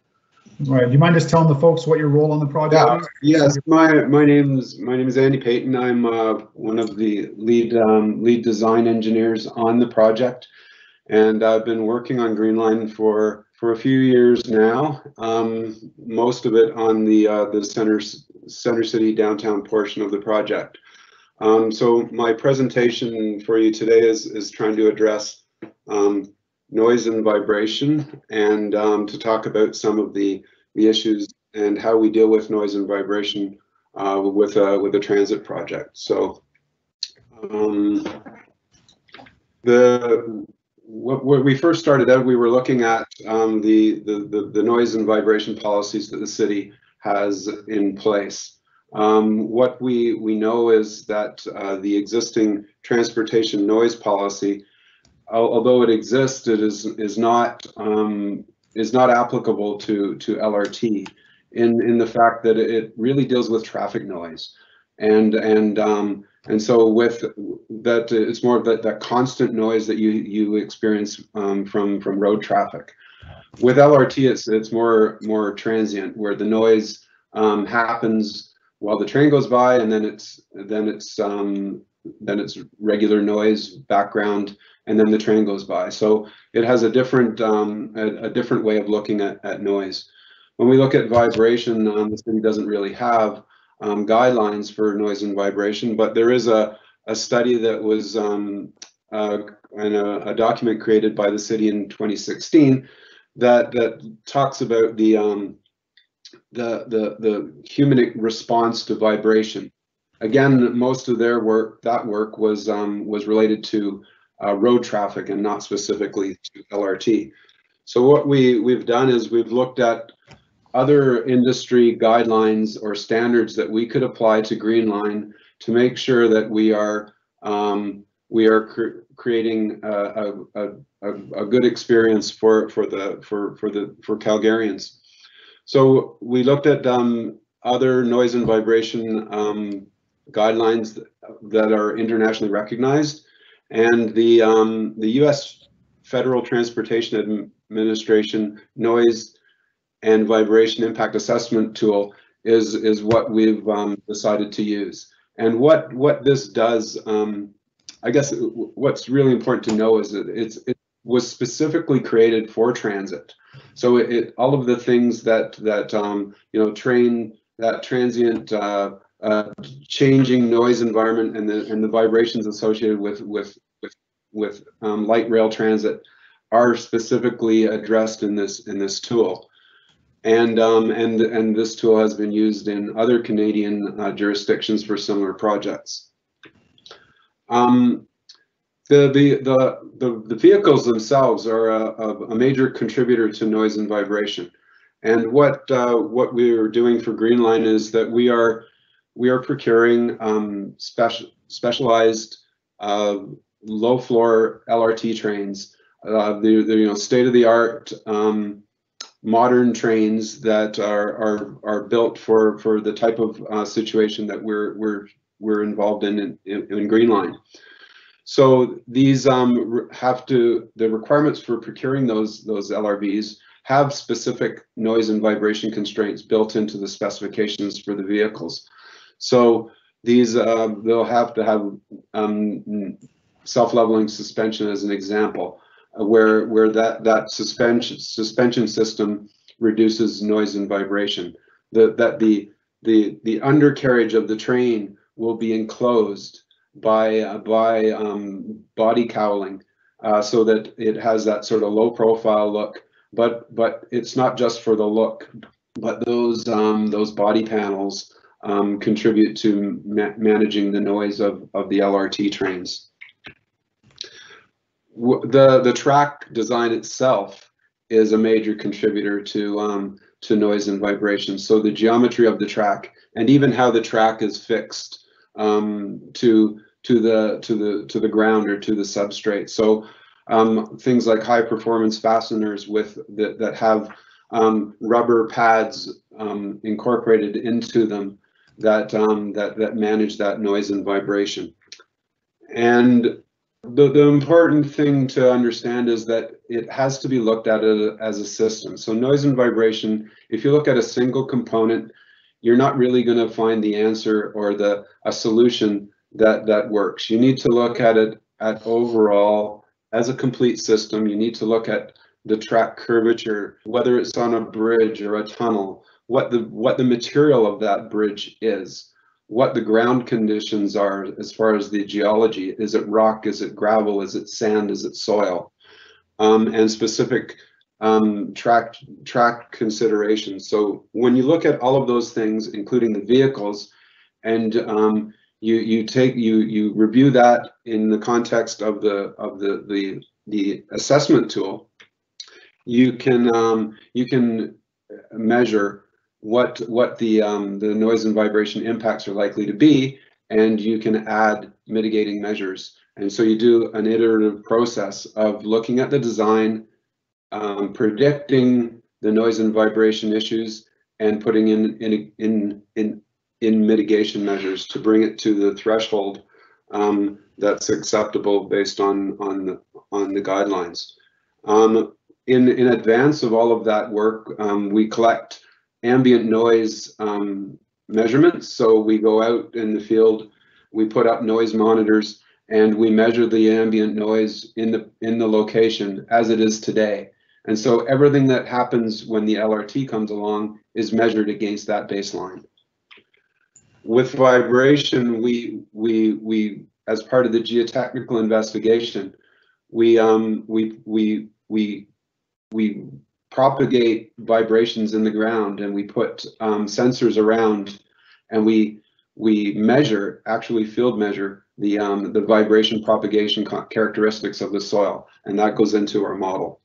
All right, do you mind just telling the folks what your role on the project Yeah, is? yes, my, my name's, my name is Andy Payton. I'm, uh, one of the lead, um, lead design engineers on the project. And I've been working on Green Line for, for a few years now. Um, most of it on the, uh, the center, center city downtown portion of the project. Um, so my presentation for you today is, is trying to address, um, noise and vibration and, um, to talk about some of the, the issues and how we deal with noise and vibration uh, with a with a transit project. So um, the what we first started out, we were looking at um, the, the the the noise and vibration policies that the city has in place. Um, what we we know is that uh, the existing transportation noise policy, although it exists, it is is not um, is not applicable to to LRT in in the fact that it really deals with traffic noise and and um and so with that it's more of that that constant noise that you you experience um, from from road traffic. With lrt it's it's more more transient where the noise um, happens while the train goes by and then it's then it's um then it's regular noise background and then the train goes by. So it has a different um a, a different way of looking at, at noise. When we look at vibration, um, the city doesn't really have um, guidelines for noise and vibration, but there is a, a study that was um, uh, and a, a document created by the city in 2016 that that talks about the um, the the the human response to vibration. Again, most of their work that work was um, was related to uh, road traffic and not specifically to LRT. So what we we've done is we've looked at other industry guidelines or standards that we could apply to Green Line to make sure that we are um, we are cr- creating a, a, a, a, good experience for for the for for the for Calgarians. So we looked at um, other noise and vibration um, guidelines that are internationally recognized, and the um, the U.S. Federal Transportation Administration noise and vibration impact assessment tool is is what we've um, decided to use. And what what this does, um, I guess, what's really important to know is that it's it was specifically created for transit. So it, it all of the things that that um, you know train that transient uh, uh, changing noise environment and the and the vibrations associated with with with with um, light rail transit are specifically addressed in this in this tool and um, and and this tool has been used in other Canadian uh, jurisdictions for similar projects. Um, the, the, the, the, the vehicles themselves are a, a, major contributor to noise and vibration. And what uh, what we are doing for Greenline is that we are we are procuring um, special specialized uh, low floor LRT trains. Uh, the, the you know state of the art um, modern trains that are are are built for for the type of uh, situation that we're we're we're involved in in, in Green Line. So these um, have to the requirements for procuring those those LRVs have specific noise and vibration constraints built into the specifications for the vehicles. So these uh, they'll have to have um, self-leveling suspension as an example where where that that suspension suspension system reduces noise and vibration. The, that the the the undercarriage of the train will be enclosed by uh, by um, body cowling, uh, so that it has that sort of low profile look. But but it's not just for the look, but those um, those body panels um, contribute to ma managing the noise of of the LRT trains the the track design itself is a major contributor to um, to noise and vibration. So the geometry of the track and even how the track is fixed um, to to the to the to the ground or to the substrate. So um, things like high performance fasteners with that that have um, rubber pads um, incorporated into them that um, that that manage that noise and vibration. And the, the important thing to understand is that it has to be looked at as a system. So noise and vibration, if you look at a single component, you're not really going to find the answer or the a solution that that works. You need to look at it at overall as a complete system. You need to look at the track curvature, whether it's on a bridge or a tunnel, what the what the material of that bridge is what the ground conditions are as far as the geology. Is it rock? Is it gravel? Is it sand? Is it soil? Um, and specific um, track track considerations. So when you look at all of those things, including the vehicles, and um, you you take you you review that in the context of the of the the the assessment tool, you can um, you can measure what what the um, the noise and vibration impacts are likely to be, and you can add mitigating measures. And so you do an iterative process of looking at the design, um, predicting the noise and vibration issues, and putting in in in in in mitigation measures to bring it to the threshold um, that's acceptable based on on the, on the guidelines. Um, in in advance of all of that work, um, we collect ambient noise um, measurements. So we go out in the field, we put up noise monitors, and we measure the ambient noise in the in the location as it is today. And so everything that happens when the LRT comes along is measured against that baseline. With vibration, we we we as part of the geotechnical investigation, we um we we we we propagate vibrations in the ground and we put um, sensors around and we we measure actually field measure the um, the vibration propagation characteristics of the soil and that goes into our model.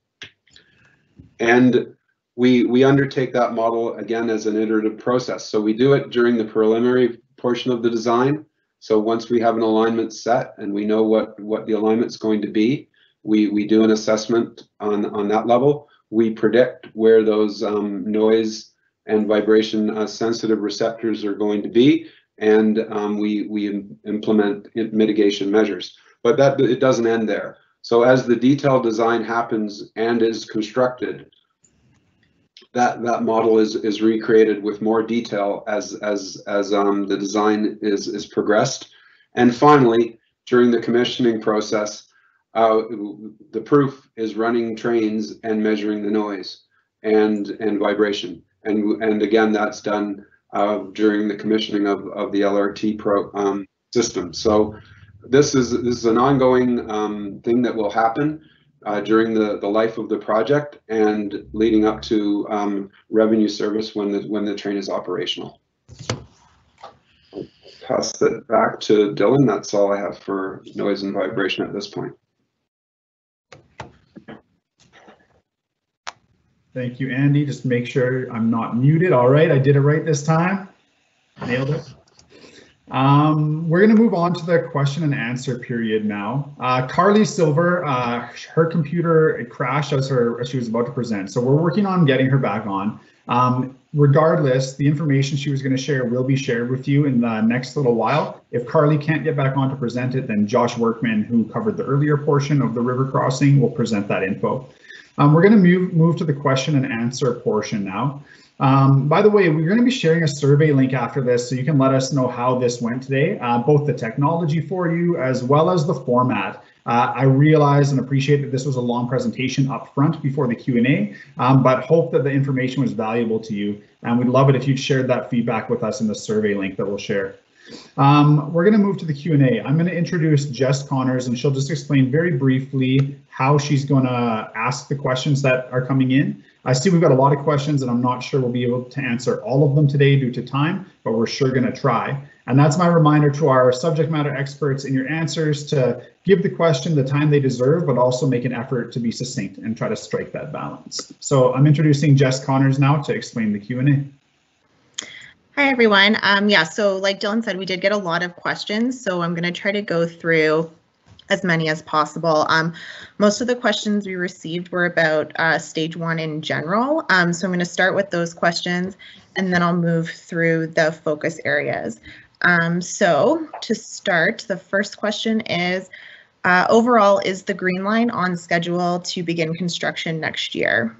And we we undertake that model again as an iterative process. So we do it during the preliminary portion of the design. So once we have an alignment set and we know what what the alignment is going to be we we do an assessment on on that level we predict where those um, noise and vibration uh, sensitive receptors are going to be, and um, we, we implement mitigation measures. But that it doesn't end there. So as the detailed design happens and is constructed, that that model is is recreated with more detail as as as um, the design is is progressed, and finally during the commissioning process, uh, the proof is running trains and measuring the noise and and vibration. And and again, that's done uh, during the commissioning of, of the LRT pro um, system. So this is this is an ongoing um, thing that will happen uh, during the, the life of the project and leading up to um, revenue service when the when the train is operational. I'll pass it back to Dylan. That's all I have for noise and vibration at this point. Thank you, Andy. Just make sure I'm not muted. All right, I did it right this time. Nailed it. Um, we're going to move on to the question and answer period now. Uh, Carly Silver, uh, her computer crashed as her as she was about to present, so we're working on getting her back on. Um, regardless, the information she was going to share will be shared with you in the next little while. If Carly can't get back on to present it, then Josh Workman, who covered the earlier portion of the river crossing, will present that info. Um, we're going to move, move to the question and answer portion now. Um, by the way, we're going to be sharing a survey link after this, so you can let us know how this went today, uh, both the technology for you as well as the format. Uh, I realize and appreciate that this was a long presentation up front before the Q&A, um, but hope that the information was valuable to you. And we'd love it if you'd shared that feedback with us in the survey link that we'll share. Um, we're going to move to the Q&A. I'm going to introduce Jess Connors and she'll just explain very briefly how she's going to ask the questions that are coming in. I see we've got a lot of questions and I'm not sure we'll be able to answer all of them today due to time, but we're sure going to try. And that's my reminder to our subject matter experts in your answers to give the question the time they deserve, but also make an effort to be succinct and try to strike that balance. So I'm introducing Jess Connors now to explain the Q&A. Hi, everyone. Um, yeah, so like Dylan said, we did get a lot of questions, so I'm going to try to go through as many as possible. Um, most of the questions we received were about uh, stage one in general, um, so I'm going to start with those questions and then I'll move through the focus areas. Um, so to start, the first question is, Uh, overall, is the Green Line on schedule to begin construction next year?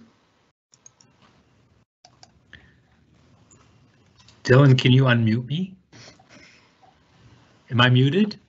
Dylan, can you unmute me? Am I muted?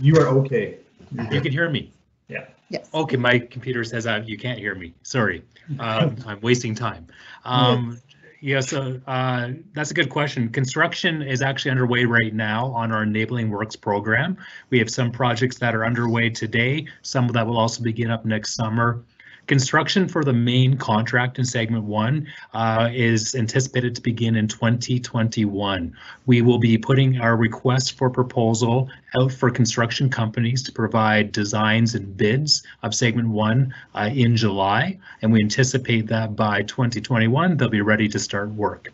You are okay. You're You good. can hear me. Yeah. Yes. Okay, my computer says uh, you can't hear me. Sorry, uh, I'm wasting time. Um, yeah, so uh, that's a good question. Construction is actually underway right now on our enabling works program. We have some projects that are underway today, some that will also begin up next summer. Construction for the main contract in segment one uh, is anticipated to begin in 2021. We will be putting our request for proposal out for construction companies to provide designs and bids of segment one uh, in July, and we anticipate that by 2021 they'll be ready to start work.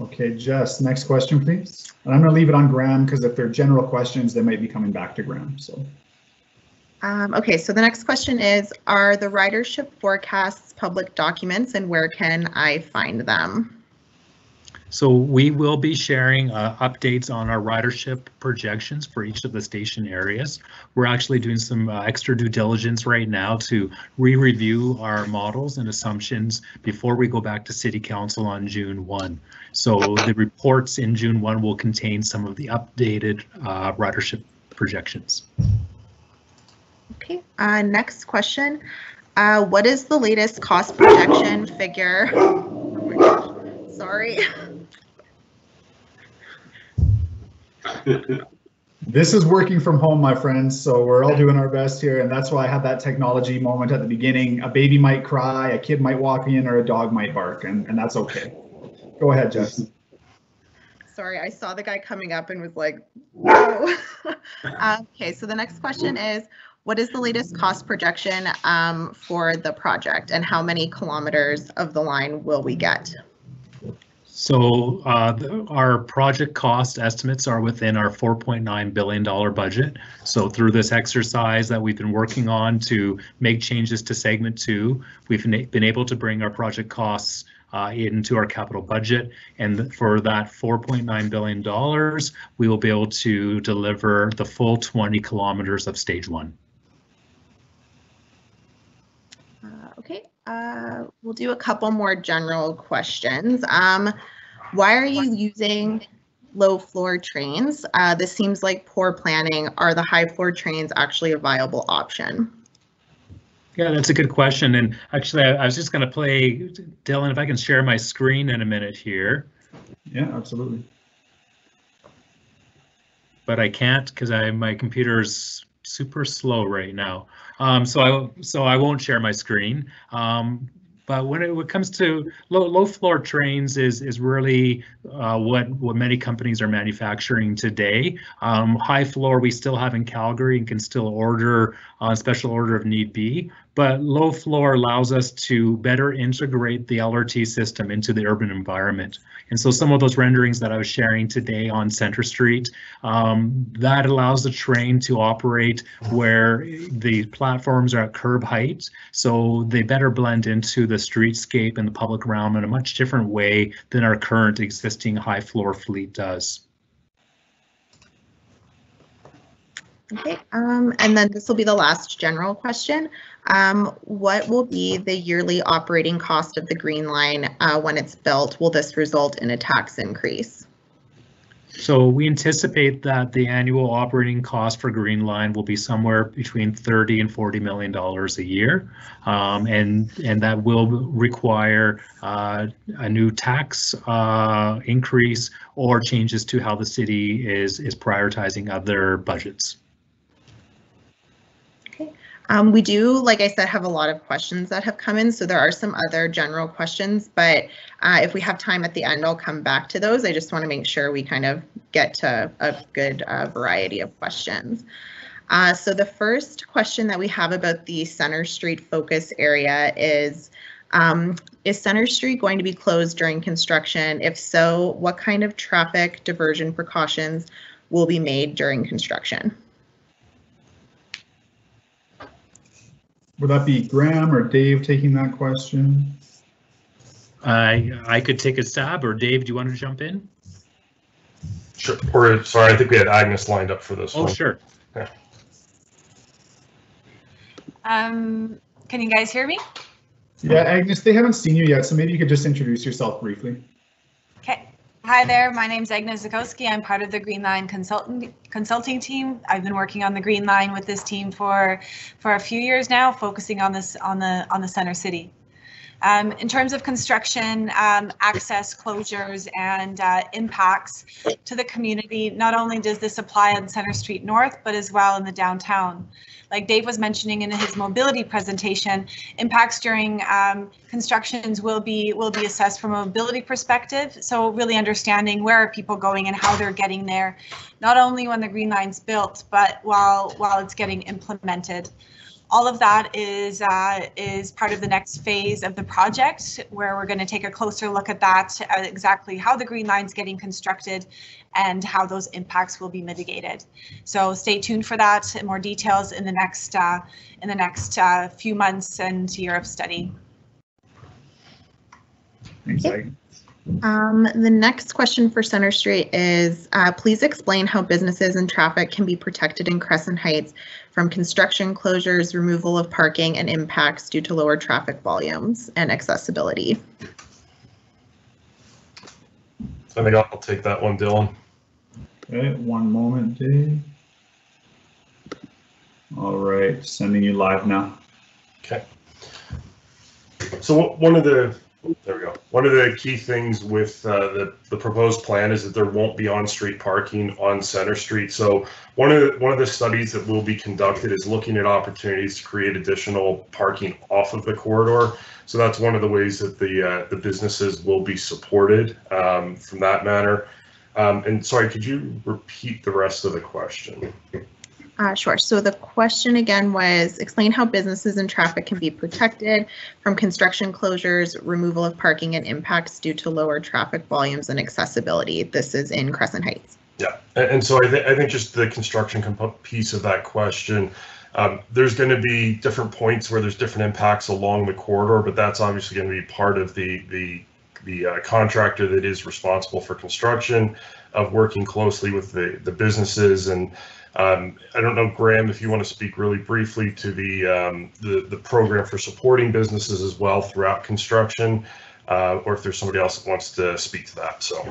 Okay, Jess, next question, please. And I'm going to leave it on Graham because if they're general questions, they might be coming back to Graham. So Um, okay, so the next question is, are the ridership forecasts public documents and where can I find them? So we will be sharing uh, updates on our ridership projections for each of the station areas. We're actually doing some uh, extra due diligence right now to re-review our models and assumptions before we go back to City Council on June 1. So the reports in June 1 will contain some of the updated uh, ridership projections. Okay, uh, next question. Uh, what is the latest cost projection figure? Oh my gosh, Sorry. this is working from home, my friends. So we're all doing our best here. And that's why I had that technology moment at the beginning. A baby might cry, a kid might walk in, or a dog might bark, and, and that's okay. Go ahead, Jess. Sorry, I saw the guy coming up and was like, whoa. Uh, Okay, so the next question is, what is the latest cost projection um, for the project and how many kilometers of the line will we get? So uh, the- our project cost estimates are within our $4.9 billion budget. So through this exercise that we've been working on to make changes to segment two, we've been able to bring our project costs uh, into our capital budget. And for that $4.9 billion, we will be able to deliver the full 20 kilometers of stage one. Uh, Okay, uh, we'll do a couple more general questions. Um, Why are you using low floor trains? Uh, This seems like poor planning. Are the high floor trains actually a viable option? Yeah, that's a good question. And actually, I I was just going to play, Dylan, if I can share my screen in a minute here. Yeah, absolutely. but I can't because I my computer's super slow right now. Um, so I so I won't share my screen. Um, but when it, when it comes to low low floor trains is is really uh, what what many companies are manufacturing today. Um, high floor we still have in Calgary and can still order on special order if need be. But low floor allows us to better integrate the LRT system into the urban environment. And so some of those renderings that I was sharing today on Centre Street, um, that allows the train to operate where the platforms are at curb height. So they better blend into the streetscape and the public realm in a much different way than our current existing high floor fleet does. Okay, um, and then this will be the last general question. Um, what will be the yearly operating cost of the Green Line uh, when it's built? Will this result in a tax increase? So we anticipate that the annual operating cost for Green Line will be somewhere between 30 and 40 million dollars a year. Um, and, and that will require uh, a new tax uh, increase or changes to how the city is, is prioritizing other budgets. Um, we do, like I said, have a lot of questions that have come in, so there are some other general questions, but uh, if we have time at the end, I'll come back to those. I just want to make sure we kind of get to a good uh, variety of questions. Uh, so the first question that we have about the Centre Street focus area is, um, is Centre Street going to be closed during construction? If so, what kind of traffic diversion precautions will be made during construction? Would that be Graham or Dave taking that question? I, I could take a stab, or Dave, do you want to jump in? Sure. Or, sorry, I think we had Agnes lined up for this Oh, one. sure. Yeah. Um, can you guys hear me? Yeah, Agnes, they haven't seen you yet, so maybe you could just introduce yourself briefly. Okay. Hi there, my name is Agnes Zakowski. I'm part of the Green Line consultant consulting team. I've been working on the Green Line with this team for for a few years now, focusing on this on the on the center city. Um, in terms of construction, um, access closures and uh, impacts to the community, not only does this apply on Centre Street North, but as well in the downtown. Like Dave was mentioning in his mobility presentation, impacts during um, constructions will be will be assessed from a mobility perspective. So really understanding where are people going and how they're getting there, not only when the Green Line's built, but while while it's getting implemented all of that is uh, is part of the next phase of the project where we're going to take a closer look at that at exactly how the green line's getting constructed and how those impacts will be mitigated. So stay tuned for that. More details in the next uh, in the next uh, few months and year of study. Thanks. Um, the next question for Centre Street is, uh, please explain how businesses and traffic can be protected in Crescent Heights from construction closures, removal of parking, and impacts due to lower traffic volumes and accessibility. I think I'll I'll take that one, Dylan. Okay, one moment, Dave. All right, sending you live now. Okay. So one of the, there we go. One of the key things with uh, the, the proposed plan is that there won't be on-street parking on Centre Street. So one of, the one of the studies that will be conducted is looking at opportunities to create additional parking off of the corridor. So that's one of the ways that the, uh, the businesses will be supported um, from that manner. Um, And sorry, could you repeat the rest of the question? Uh, sure. So the question again was explain how businesses and traffic can be protected from construction closures, removal of parking, and impacts due to lower traffic volumes and accessibility. This is in Crescent Heights. Yeah, and, so I think, I think just the construction piece of that question, um, there's going to be different points where there's different impacts along the corridor, but that's obviously going to be part of the, the, the uh, contractor that is responsible for construction of working closely with the, the businesses and um, I don't know, Graham, if you want to speak really briefly to the, um, the, the program for supporting businesses as well throughout construction, uh, or if there's somebody else that wants to speak to that, so.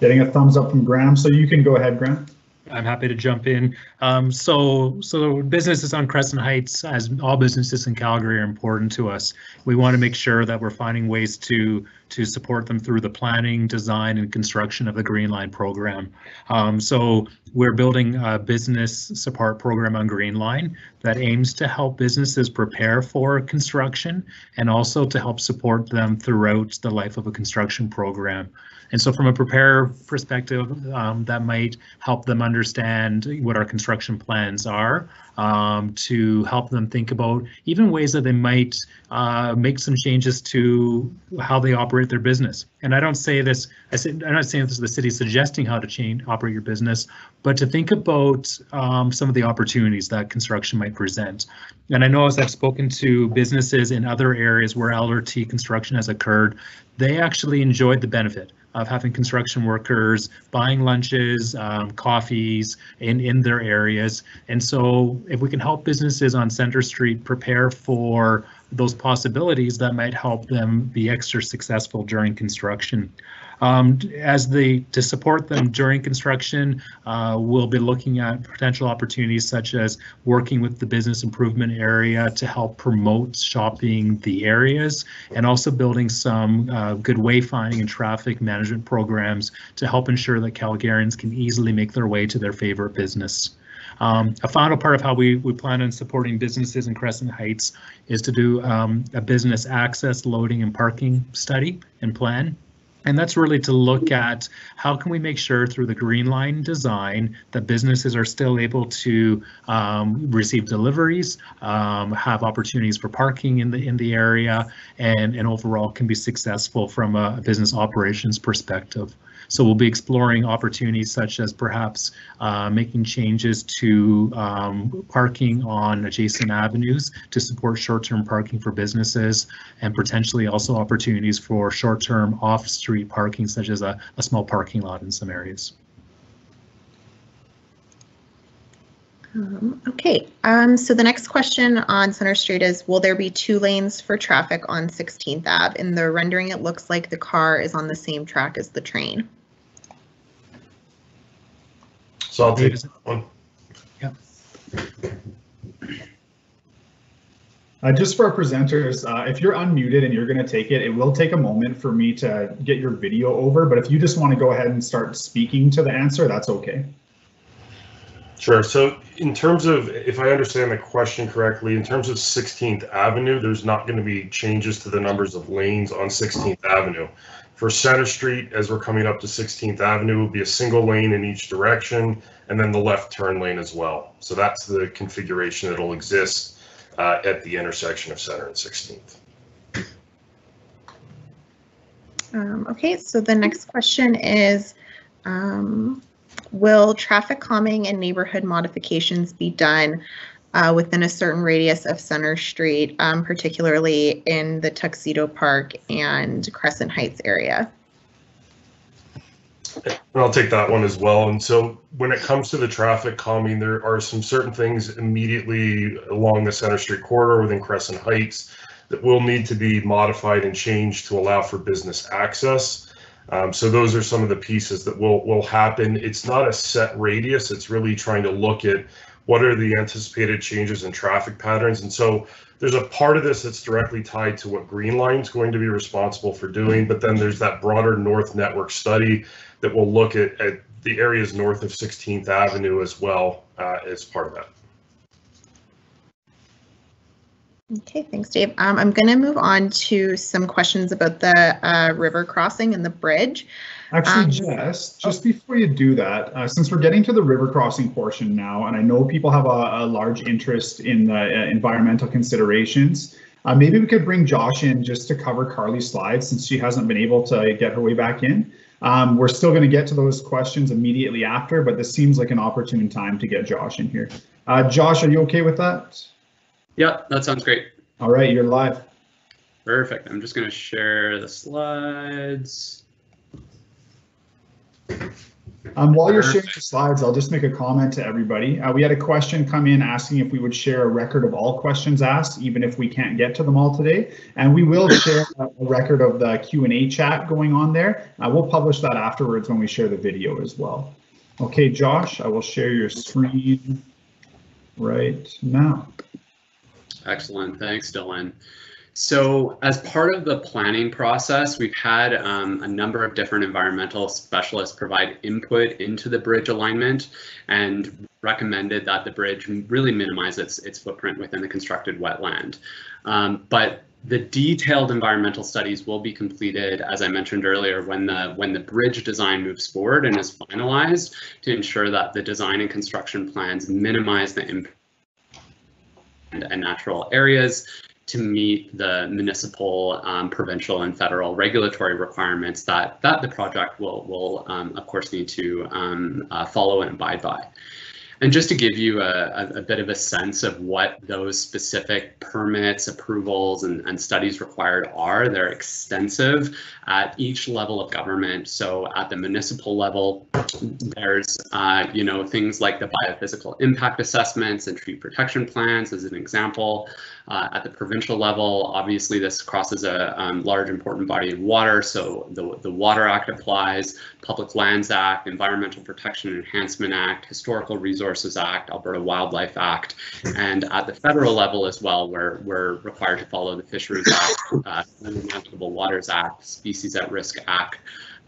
Getting a thumbs up from Graham, so you can go ahead, Graham. I'm happy to jump in. Um, so, so businesses on Crescent Heights, as all businesses in Calgary, are important to us. We want to make sure that we're finding ways to to support them through the planning, design, and construction of the Green Line program. Um, so, we're building a business support program on Green Line that aims to help businesses prepare for construction and also to help support them throughout the life of a construction program. And so from a prepare perspective, um, that might help them understand what our construction plans are um, to help them think about even ways that they might uh, make some changes to how they operate their business. And I don't say this, I say, I'm not saying this is the city suggesting how to change, operate your business, but to think about um, some of the opportunities that construction might present. And I know as I've spoken to businesses in other areas where LRT construction has occurred, they actually enjoyed the benefit of having construction workers buying lunches, um, coffees in, in their areas. And so if we can help businesses on Centre Street prepare for those possibilities, that might help them be extra successful during construction. Um, as the to support them during construction, uh, we'll be looking at potential opportunities such as working with the business improvement area to help promote shopping the areas and also building some uh, good wayfinding and traffic management programs to help ensure that Calgarians can easily make their way to their favorite business. Um, a final part of how we, we plan on supporting businesses in Crescent Heights is to do um, a business access, loading, and parking study and plan. And that's really to look at how can we make sure through the green line design that businesses are still able to um, receive deliveries, um, have opportunities for parking in the in the area, and and overall can be successful from a business operations perspective. So we'll be exploring opportunities such as perhaps uh, making changes to um, parking on adjacent avenues to support short-term parking for businesses and potentially also opportunities for short-term off-street parking such as a, a small parking lot in some areas. Um, okay, um, so the next question on Centre Street is, will there be two lanes for traffic on 16th Ave? In the rendering, it looks like the car is on the same track as the train. So I'll take that one. Uh, just for our presenters, uh, if you're unmuted and you're going to take it, it will take a moment for me to get your video over. But if you just want to go ahead and start speaking to the answer, that's okay. Sure. So in terms of, if I understand the question correctly, in terms of 16th Avenue, there's not going to be changes to the numbers of lanes on 16th Avenue. For Centre Street, as we're coming up to 16th Avenue, will be a single lane in each direction and then the left turn lane as well. So that's the configuration that'll exist uh, at the intersection of Centre and 16th. Um, okay, so the next question is, um, will traffic calming and neighborhood modifications be done uh, within a certain radius of Centre Street, um, particularly in the Tuxedo Park and Crescent Heights area? And I'll take that one as well. And so when it comes to the traffic calming, there are some certain things immediately along the Centre Street corridor within Crescent Heights that will need to be modified and changed to allow for business access. Um, so those are some of the pieces that will will happen. It's not a set radius. It's really trying to look at what are the anticipated changes in traffic patterns. And so there's a part of this that's directly tied to what Green Line's going to be responsible for doing, but then there's that broader North Network study that will look at, at the areas north of 16th Avenue as well uh, as part of that. Okay, thanks, Dave. Um, I'm going to move on to some questions about the uh, river crossing and the bridge. Actually, Um, Jess, just before you do that, uh, since we're getting to the river crossing portion now, and I know people have a, a large interest in the uh, environmental considerations, uh, maybe we could bring Josh in just to cover Carly's slides since she hasn't been able to get her way back in. Um, we're still going to get to those questions immediately after, but this seems like an opportune time to get Josh in here. Uh, Josh, are you okay with that? Yeah, that sounds great. All right, you're live. Perfect. I'm just going to share the slides. Um, while you're sharing the slides, I'll just make a comment to everybody. Uh, we had a question come in asking if we would share a record of all questions asked, even if we can't get to them all today. And we will share a, a record of the Q and A chat going on there. Uh, we'll publish that afterwards when we share the video as well. Okay, Josh, I will share your screen right now. Excellent. Thanks, Dylan. So as part of the planning process, we've had um, a number of different environmental specialists provide input into the bridge alignment and recommended that the bridge really minimize its, its footprint within the constructed wetland. Um, but the detailed environmental studies will be completed, as I mentioned earlier, when the when the bridge design moves forward and is finalized to ensure that the design and construction plans minimize the impact and natural areas to meet the municipal, um, provincial, and federal regulatory requirements that that the project will will um, of course need to um, uh, follow and abide by. And just to give you a, a, bit of a sense of what those specific permits, approvals, and, and studies required are, they're extensive at each level of government. So at the municipal level, there's, uh, you know, things like the biophysical impact assessments and tree protection plans as an example. Uh, at the provincial level, obviously this crosses a um, large important body of water, so the, the Water Act applies, Public Lands Act, Environmental Protection Enhancement Act, Historical Resources Act, Alberta Wildlife Act, and at the federal level as well, where we're required to follow the Fisheries Act, uh, Waters Act, Species at Risk Act,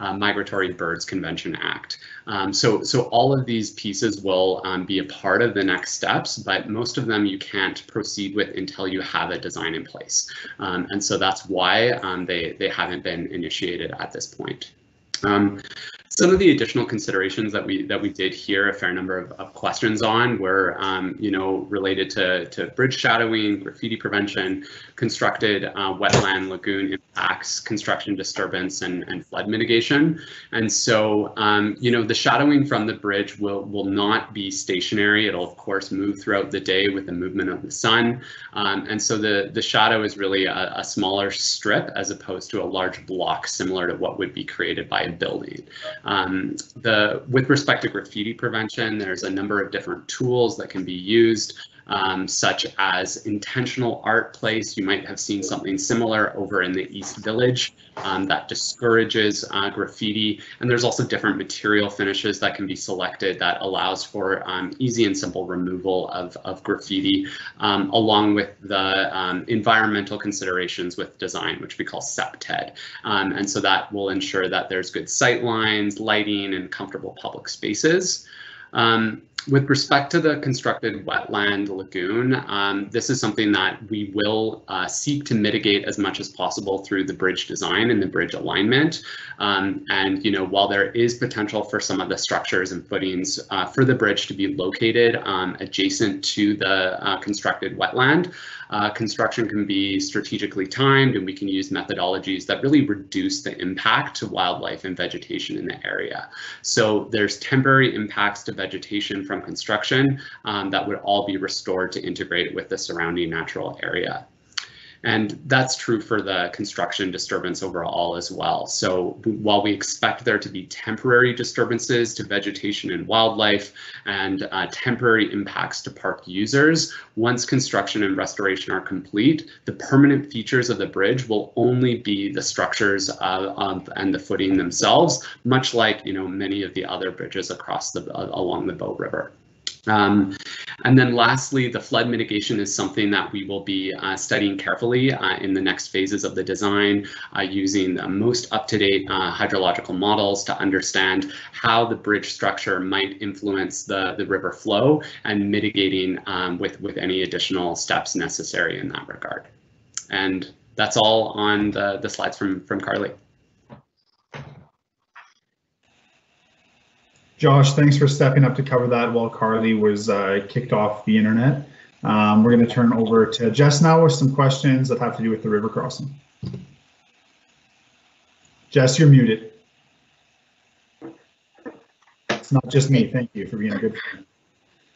uh, Migratory Birds Convention Act. Um, so, so all of these pieces will um, be a part of the next steps, but most of them you can't proceed with until you have a design in place. Um, and so that's why um, they, they haven't been initiated at this point. Um, some of the additional considerations that we that we did hear a fair number of, of questions on were, um, you know, related to, to bridge shadowing, graffiti prevention, constructed uh, wetland lagoon impacts, construction disturbance, and, and flood mitigation. And so, um, you know, the shadowing from the bridge will will not be stationary. It'll of course move throughout the day with the movement of the sun. Um, and so the the shadow is really a, a smaller strip as opposed to a large block similar to what would be created by a building. Um, the with respect to graffiti prevention, there's a number of different tools that can be used um, such as intentional art place. You might have seen something similar over in the East Village um, that discourages uh, graffiti. And there's also different material finishes that can be selected that allows for um, easy and simple removal of, of graffiti, um, along with the um, environmental considerations with design, which we call CPTED. Um, and so that will ensure that there's good sight lines, lighting, and comfortable public spaces. Um, with respect to the constructed wetland lagoon, um, this is something that we will uh, seek to mitigate as much as possible through the bridge design and the bridge alignment. Um, and, you know, while there is potential for some of the structures and footings uh, for the bridge to be located um, adjacent to the uh, constructed wetland, uh, construction can be strategically timed and we can use methodologies that really reduce the impact to wildlife and vegetation in the area. So there's temporary impacts to vegetation from construction um, that would all be restored to integrate with the surrounding natural area. And that's true for the construction disturbance overall as well. So while we expect there to be temporary disturbances to vegetation and wildlife and uh, temporary impacts to park users, once construction and restoration are complete, the permanent features of the bridge will only be the structures uh, and the footing themselves, much like you know many of the other bridges across the uh, along the Bow River. Um, and then lastly, the flood mitigation is something that we will be uh, studying carefully uh, in the next phases of the design uh, using the most up-to-date uh, hydrological models to understand how the bridge structure might influence the, the river flow and mitigating um, with, with any additional steps necessary in that regard. And that's all on the, the slides from, from Carly. Josh, thanks for stepping up to cover that while Carly was uh, kicked off the internet. Um, we're going to turn over to Jess now with some questions that have to do with the river crossing. Jess, you're muted. It's not just me. Thank you for being a good friend.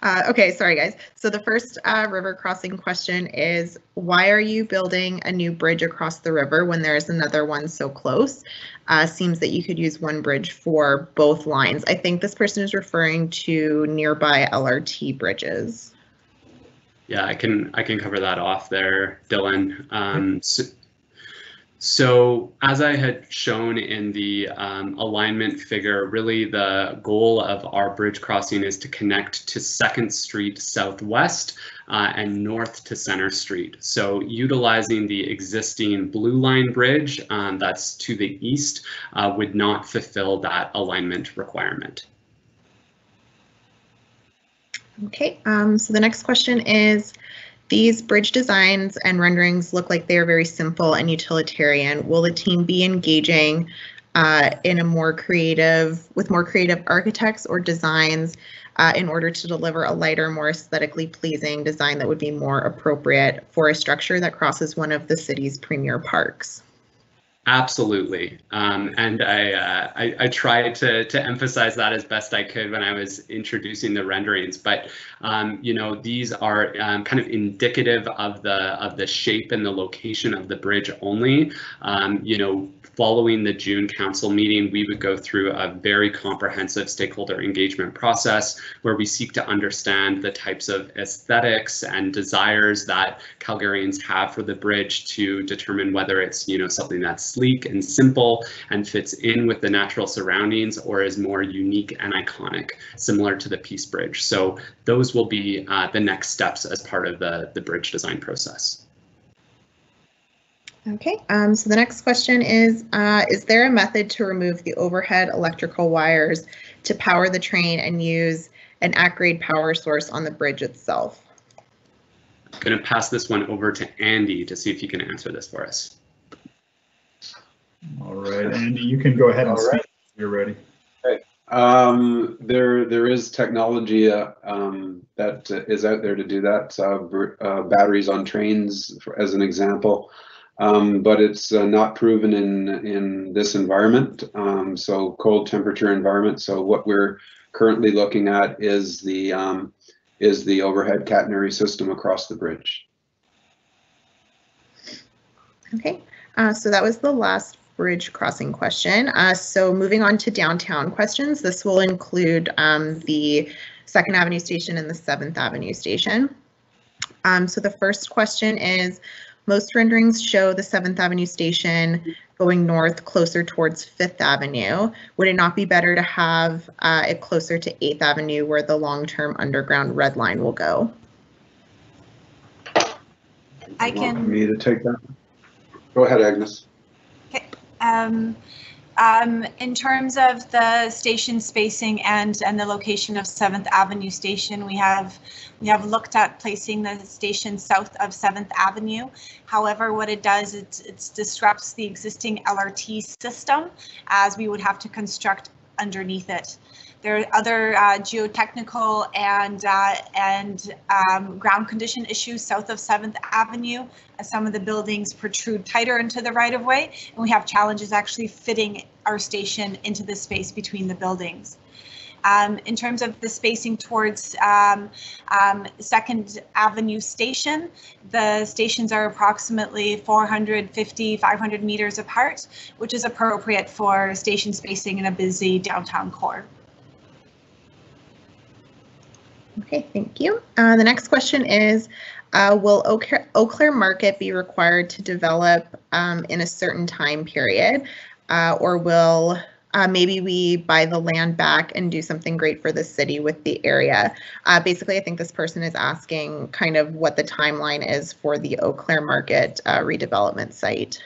Uh, okay, sorry guys. So the first uh, river crossing question is why are you building a new bridge across the river when there is another one so close? Uh, seems that you could use one bridge for both lines. I think this person is referring to nearby LRT bridges. Yeah, I can I can cover that off there, Dylan. Um, so, so as I had shown in the um, alignment figure, really the goal of our bridge crossing is to connect to 2nd Street Southwest uh, and north to Centre Street. So utilizing the existing Blue Line Bridge um, that's to the east uh, would not fulfill that alignment requirement. Okay, um, so the next question is, these bridge designs and renderings look like they are very simple and utilitarian. Will the team be engaging uh, in a more creative, with more creative architects or designs uh, in order to deliver a lighter, more aesthetically pleasing design that would be more appropriate for a structure that crosses one of the city's premier parks? Absolutely, um, and I, uh, I, I tried to to emphasize that as best I could when I was introducing the renderings. But um, you know, these are um, kind of indicative of the of the shape and the location of the bridge only. Um, you know, following the June council meeting, we would go through a very comprehensive stakeholder engagement process where we seek to understand the types of aesthetics and desires that Calgarians have for the bridge to determine whether it's you know something that's sleek and simple and fits in with the natural surroundings or is more unique and iconic, similar to the Peace Bridge. So those will be uh, the next steps as part of the, the bridge design process. Okay, um, so the next question is, uh, is there a method to remove the overhead electrical wires to power the train and use an at-grade power source on the bridge itself? I'm going to pass this one over to Andy to see if he can answer this for us. All right, Andy, you can go ahead and speak you're ready. Um, there, there is technology uh, um, that is out there to do that. Uh, uh, batteries on trains, for, as an example, um, but it's uh, not proven in in this environment. Um, so cold temperature environment. So what we're currently looking at is the um, is the overhead catenary system across the bridge. Okay, uh, so that was the last bridge crossing question. Uh, so moving on to downtown questions, this will include um, the Second Avenue Station and the Seventh Avenue Station. Um, so the first question is, most renderings show the Seventh Avenue Station going north closer towards Fifth Avenue. Would it not be better to have uh, it closer to Eighth Avenue where the long-term underground red line will go? I You want can- Me to take that? Go ahead, Agnes. Um, um, in terms of the station spacing and, and the location of Seventh Avenue Station, we have, we have looked at placing the station south of Seventh Avenue. However, what it does, it, it disrupts the existing LRT system as we would have to construct underneath it. There are other uh, geotechnical and, uh, and um, ground condition issues south of Seventh Avenue as some of the buildings protrude tighter into the right of way, and we have challenges actually fitting our station into the space between the buildings. Um, in terms of the spacing towards um, um, Second Avenue Station, the stations are approximately 450, 500 meters apart, which is appropriate for station spacing in a busy downtown core. Okay, thank you. Uh, the next question is, uh, will Eau Claire, Eau Claire Market be required to develop um, in a certain time period? Uh, or will uh, maybe we buy the land back and do something great for the city with the area? Uh, basically, I think this person is asking kind of what the timeline is for the Eau Claire Market uh, redevelopment site.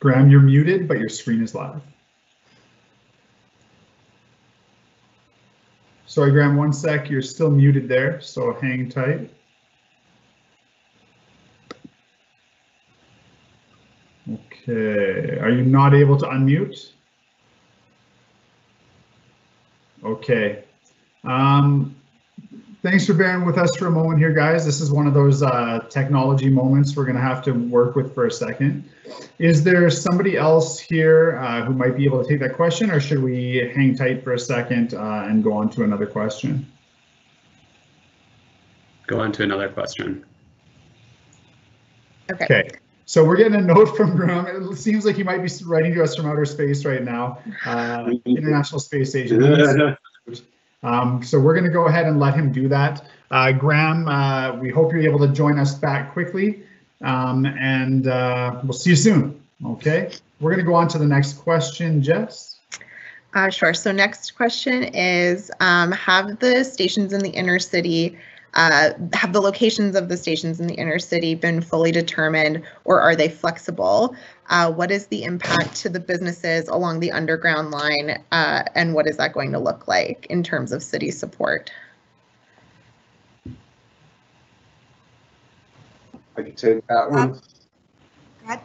Graham, you're muted, but your screen is live. Sorry, Graham, one sec. You're still muted there, so hang tight. Okay, are you not able to unmute? Okay. Um, thanks for bearing with us for a moment here, guys. This is one of those uh, technology moments we're going to have to work with for a second. Is there somebody else here uh, who might be able to take that question, or should we hang tight for a second uh, and go on to another question? Go on to another question. Okay. Okay, so we're getting a note from Graham. It seems like he might be writing to us from outer space right now, uh, International Space Station. Um, so we're going to go ahead and let him do that. Uh, Graham, uh, we hope you're able to join us back quickly, um, and uh, we'll see you soon. Okay, we're going to go on to the next question, Jess. Uh, sure. So next question is, um, have the stations in the inner city, uh, have the locations of the stations in the inner city been fully determined or are they flexible? Uh, what is the impact to the businesses along the underground line uh, and what is that going to look like in terms of city support? I can take that one. Go ahead.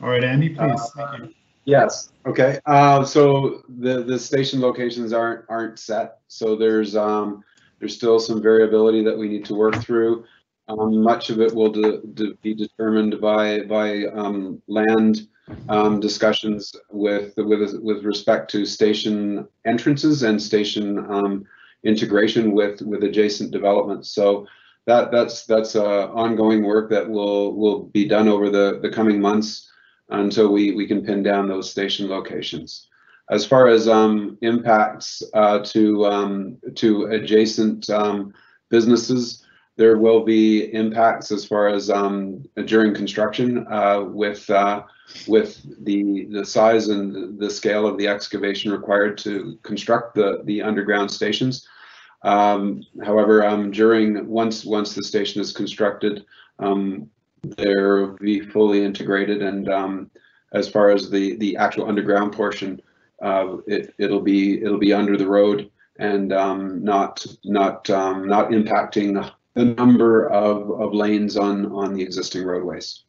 All right, Andy, please. Thank you. Yes, okay, uh, so the, the station locations aren't, aren't set, so there's, um, there's still some variability that we need to work through. Um, much of it will de- de- be determined by, by, um, land, um, discussions with, with, with respect to station entrances and station, um, integration with, with adjacent developments, so that, that's, that's, uh, ongoing work that will, will be done over the, the coming months until we, we can pin down those station locations. As far as um, impacts uh, to um, to adjacent um, businesses, there will be impacts as far as um, during construction uh, with uh, with the the size and the scale of the excavation required to construct the the underground stations. Um, however, during once once the station is constructed, they'll be fully integrated and um, as far as the the actual underground portion uh, it it'll be it'll be under the road and um, not not um, not impacting the number of, of lanes on on the existing roadways.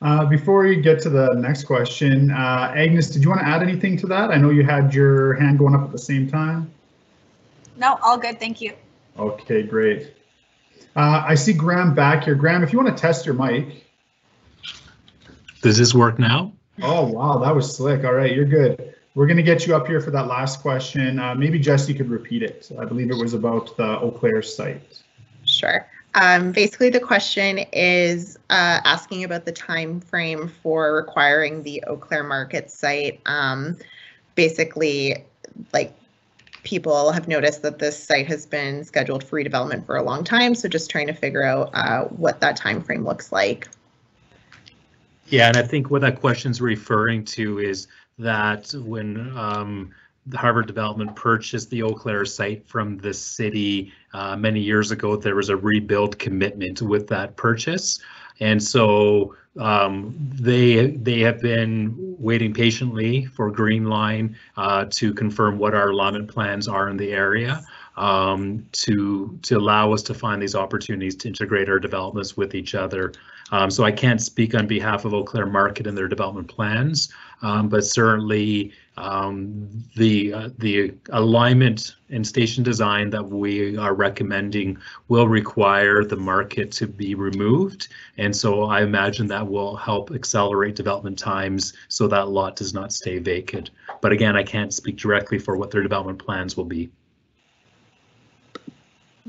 Uh, before you get to the next question, uh, Agnes, did you want to add anything to that? I know you had your hand going up at the same time. No, all good, thank you. Okay, great. Uh, I see Graham back here. Graham, if you want to test your mic. Does this work now? Oh, wow, that was slick. All right, you're good. We're going to get you up here for that last question. Uh, maybe Jesse could repeat it. I believe it was about the Eau Claire site. Sure. Um, basically, the question is uh, asking about the time frame for requiring the Eau Claire Market site. Um, basically, like people have noticed that this site has been scheduled for redevelopment for a long time, so just trying to figure out uh, what that time frame looks like. Yeah, and I think what that question's referring to is that when um, the Harvard Development purchased the Eau Claire site from the city uh, many years ago, there was a rebuild commitment with that purchase. And so um, they they have been waiting patiently for Green Line uh, to confirm what our allotment plans are in the area um, to to allow us to find these opportunities to integrate our developments with each other. Um, so I can't speak on behalf of Eau Claire Market and their development plans, um, but certainly um, the uh, the alignment and station design that we are recommending will require the market to be removed. And so I imagine that will help accelerate development times so that lot does not stay vacant. But again, I can't speak directly for what their development plans will be.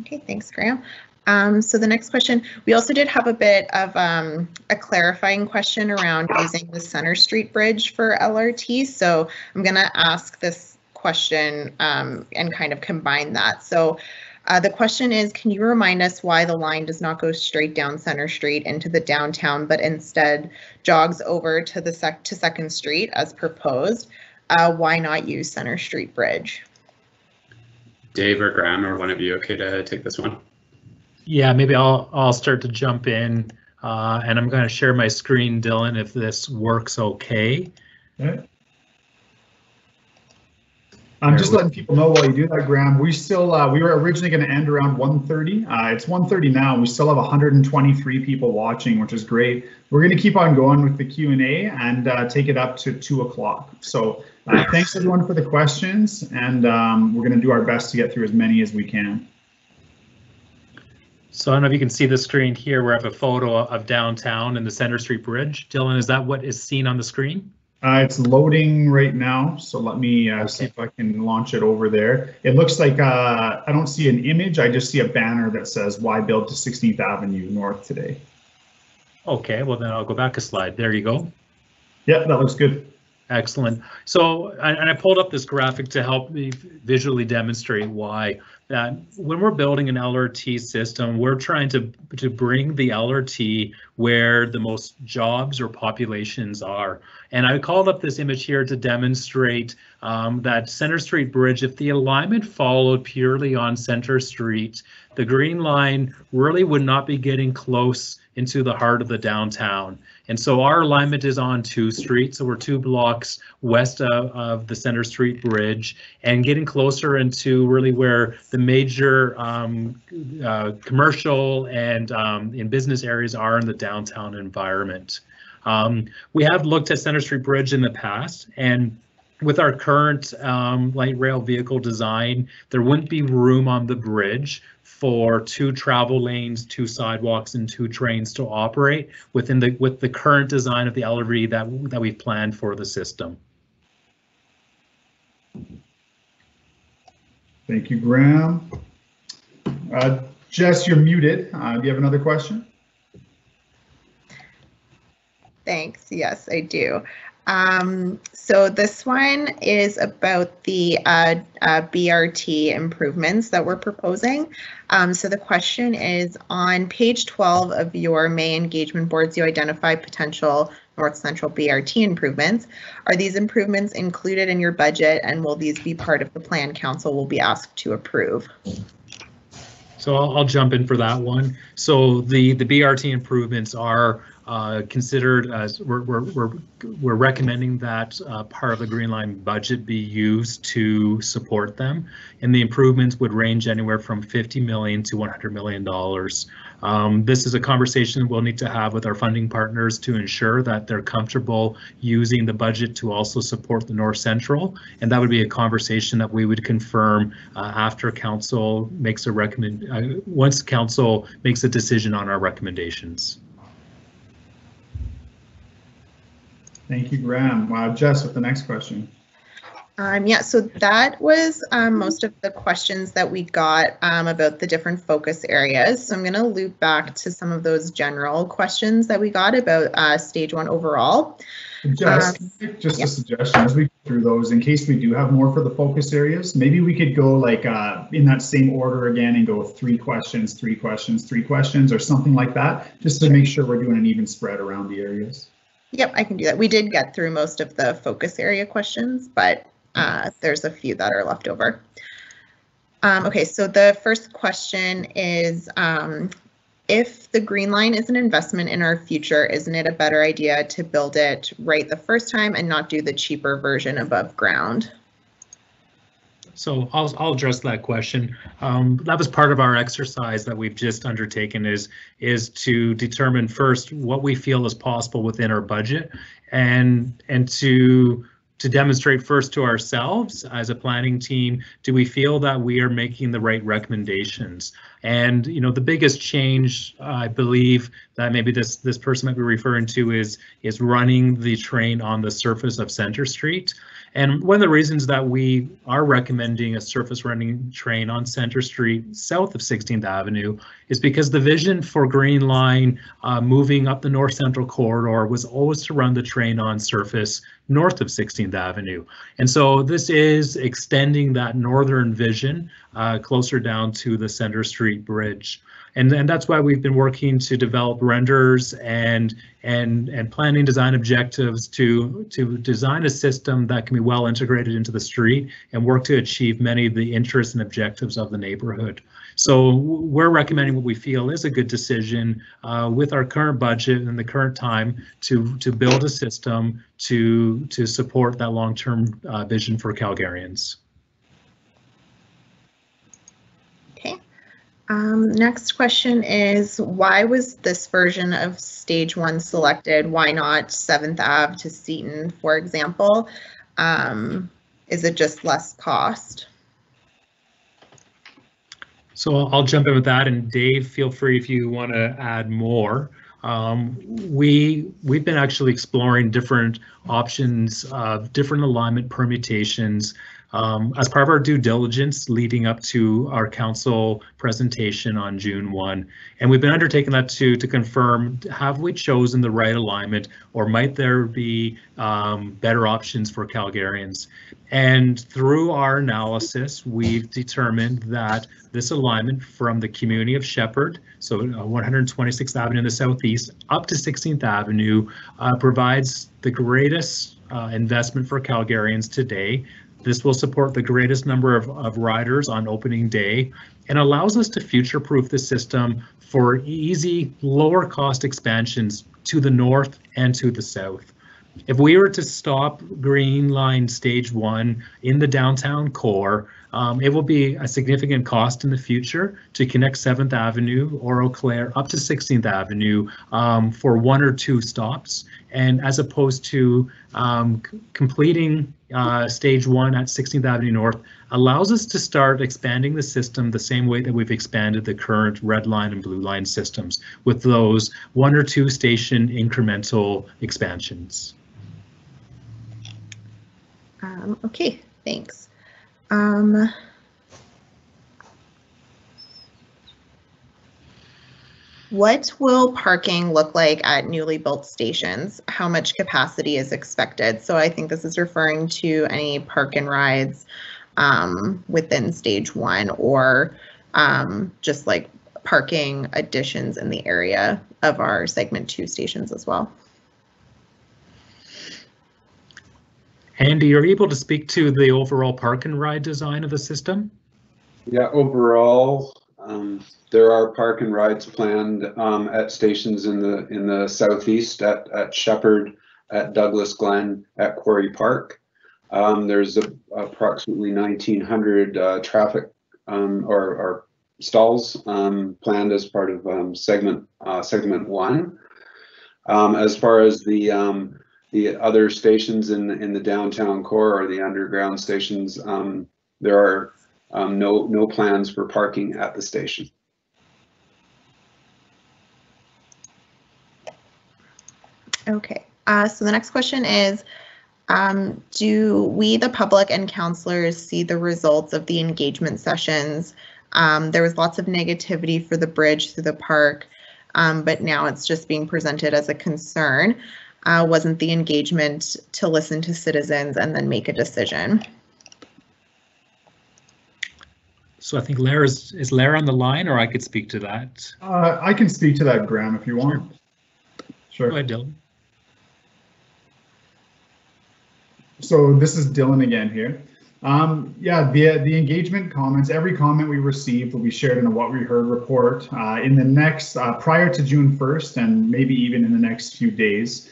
Okay, thanks, Graham. Um, so the next question, we also did have a bit of um, a clarifying question around using the Centre Street Bridge for LRT. So I'm going to ask this question um, and kind of combine that. So uh, the question is, can you remind us why the line does not go straight down Centre Street into the downtown, but instead jogs over to the sec to Second Street as proposed? Uh, why not use Centre Street Bridge? Dave or Graham or one of you okay to take this one? Yeah, maybe I'll I'll start to jump in, uh, and I'm going to share my screen, Dylan, if this works okay. Okay. I'm just letting people know while you do that, Graham. We still uh, we were originally going to end around 1:30. Uh, it's 1:30 now. We still have 123 people watching, which is great. We're going to keep on going with the Q and A and uh, take it up to two o'clock. So uh, thanks everyone for the questions, and um, we're going to do our best to get through as many as we can. So I don't know if you can see the screen here. We have a photo of downtown and the Centre Street Bridge. Dylan, is that what is seen on the screen? Uh, it's loading right now, so let me uh, see if I can launch it over there. It looks like uh, I don't see an image, I just see a banner that says why build to 16th Avenue North today. Okay, well then I'll go back a slide. There you go. Yep, that looks good. Excellent. So, and I pulled up this graphic to help me visually demonstrate why that when we're building an LRT system, we're trying to to bring the LRT where the most jobs or populations are. And I called up this image here to demonstrate um, that Centre Street Bridge, if the alignment followed purely on Centre Street, the green line really would not be getting close into the heart of the downtown. And so our alignment is on two streets, so we're two blocks west of, of the Centre Street Bridge and getting closer into really where the major um, uh, commercial and um, in business areas are in the downtown environment. Um, we have looked at Centre Street Bridge in the past and with our current um, light rail vehicle design, there wouldn't be room on the bridge for two travel lanes, two sidewalks, and two trains to operate within the with the current design of the LRV that that we've planned for the system. Thank you, Graham. Uh, Jess, you're muted. Uh, do you have another question? Thanks. Yes, I do. Um, so this one is about the uh, uh, BRT improvements that we're proposing. Um, so the question is on page 12 of your May engagement boards, you identify potential North Central BRT improvements. Are these improvements included in your budget and will these be part of the plan council will be asked to approve? So I'll, I'll jump in for that one. So the, the BRT improvements are uh, considered as we're, we're, we're, we're recommending that uh, part of the Green Line budget be used to support them. And the improvements would range anywhere from 50 million to 100 million dollars. Um, this is a conversation we'll need to have with our funding partners to ensure that they're comfortable using the budget to also support the North Central. And that would be a conversation that we would confirm uh, after council makes a recommend, uh, once council makes a decision on our recommendations. Thank you, Graham. Wow, Jess, with the next question. Um, yeah, so that was um, most of the questions that we got um, about the different focus areas. So I'm going to loop back to some of those general questions that we got about uh, stage one overall. Jess, just yeah. a suggestion as we go through those, in case we do have more for the focus areas, maybe we could go like uh, in that same order again and go three questions, three questions, three questions, or something like that, just to make sure we're doing an even spread around the areas. Yep, I can do that. We did get through most of the focus area questions, but uh, there's a few that are left over. Um, okay, so the first question is, um, if the green line is an investment in our future, isn't it a better idea to build it right the first time and not do the cheaper version above ground? So I'll, I'll address that question. Um, that was part of our exercise that we've just undertaken is, is to determine first what we feel is possible within our budget and, and to, to demonstrate first to ourselves as a planning team, do we feel that we are making the right recommendations? And, you know, the biggest change, I believe, that maybe this this person might be referring to is is running the train on the surface of Centre Street. And one of the reasons that we are recommending a surface running train on Centre Street south of 16th Avenue is because the vision for Green Line uh, moving up the North Central Corridor was always to run the train on surface north of 16th Avenue. And so this is extending that northern vision uh, closer down to the Centre Street Bridge. And, and that's why we've been working to develop renders and and and planning design objectives to to design a system that can be well integrated into the street and work to achieve many of the interests and objectives of the neighborhood. So we're recommending what we feel is a good decision uh, with our current budget and the current time to to build a system to to support that long-term uh, vision for Calgarians. Okay. Um, next question is why was this version of stage one selected? Why not 7th Ave to Seton, for example? Um, is it just less cost? So I'll jump in with that, and Dave, feel free if you want to add more. Um, we we've been actually exploring different options, of different alignment permutations um, as part of our due diligence leading up to our council presentation on June 1. And we've been undertaking that to to confirm have we chosen the right alignment, or might there be um, better options for Calgarians? And through our analysis, we've determined that this alignment from the community of Shepard, so uh, 126th Avenue in the southeast, up to 16th Avenue, uh, provides the greatest uh, investment for Calgarians today. This will support the greatest number of, of riders on opening day and allows us to future-proof the system for easy, lower cost expansions to the north and to the south. If we were to stop Green Line Stage 1 in the downtown core, um, it will be a significant cost in the future to connect 7th Avenue or Eau Claire up to 16th Avenue um, for one or two stops. And as opposed to um, completing uh, Stage 1 at 16th Avenue North allows us to start expanding the system the same way that we've expanded the current red line and blue line systems with those one or two station incremental expansions. Um, okay, thanks. Um, what will parking look like at newly built stations? How much capacity is expected? So I think this is referring to any park and rides um, within stage one or um, just like parking additions in the area of our segment two stations as well. Andy, are you able to speak to the overall park and ride design of the system? Yeah, overall, um, there are park and rides planned um, at stations in the in the southeast at at Shepard, at Douglas Glen, at Quarry Park. Um, there's a, approximately 1,900 uh, traffic um, or, or, stalls um, planned as part of um, segment uh, segment one. as far as the the other stations in in the downtown core or the underground stations, there are um, no no plans for parking at the station. Okay, uh, so the next question is, Um, do we, the public and counselors, see the results of the engagement sessions? Um, there was lots of negativity for the bridge through the park, um, but now it's just being presented as a concern. Uh, wasn't the engagement to listen to citizens and then make a decision? So I think Lara is, is Lara on the line or I could speak to that? Uh, I can speak to that, Graham, if you want. Go Sure. ahead, Dylan. So this is Dylan again here. Um, yeah, the, the engagement comments, every comment we received will be shared in a What We Heard report uh, in the next, uh, prior to June 1st and maybe even in the next few days.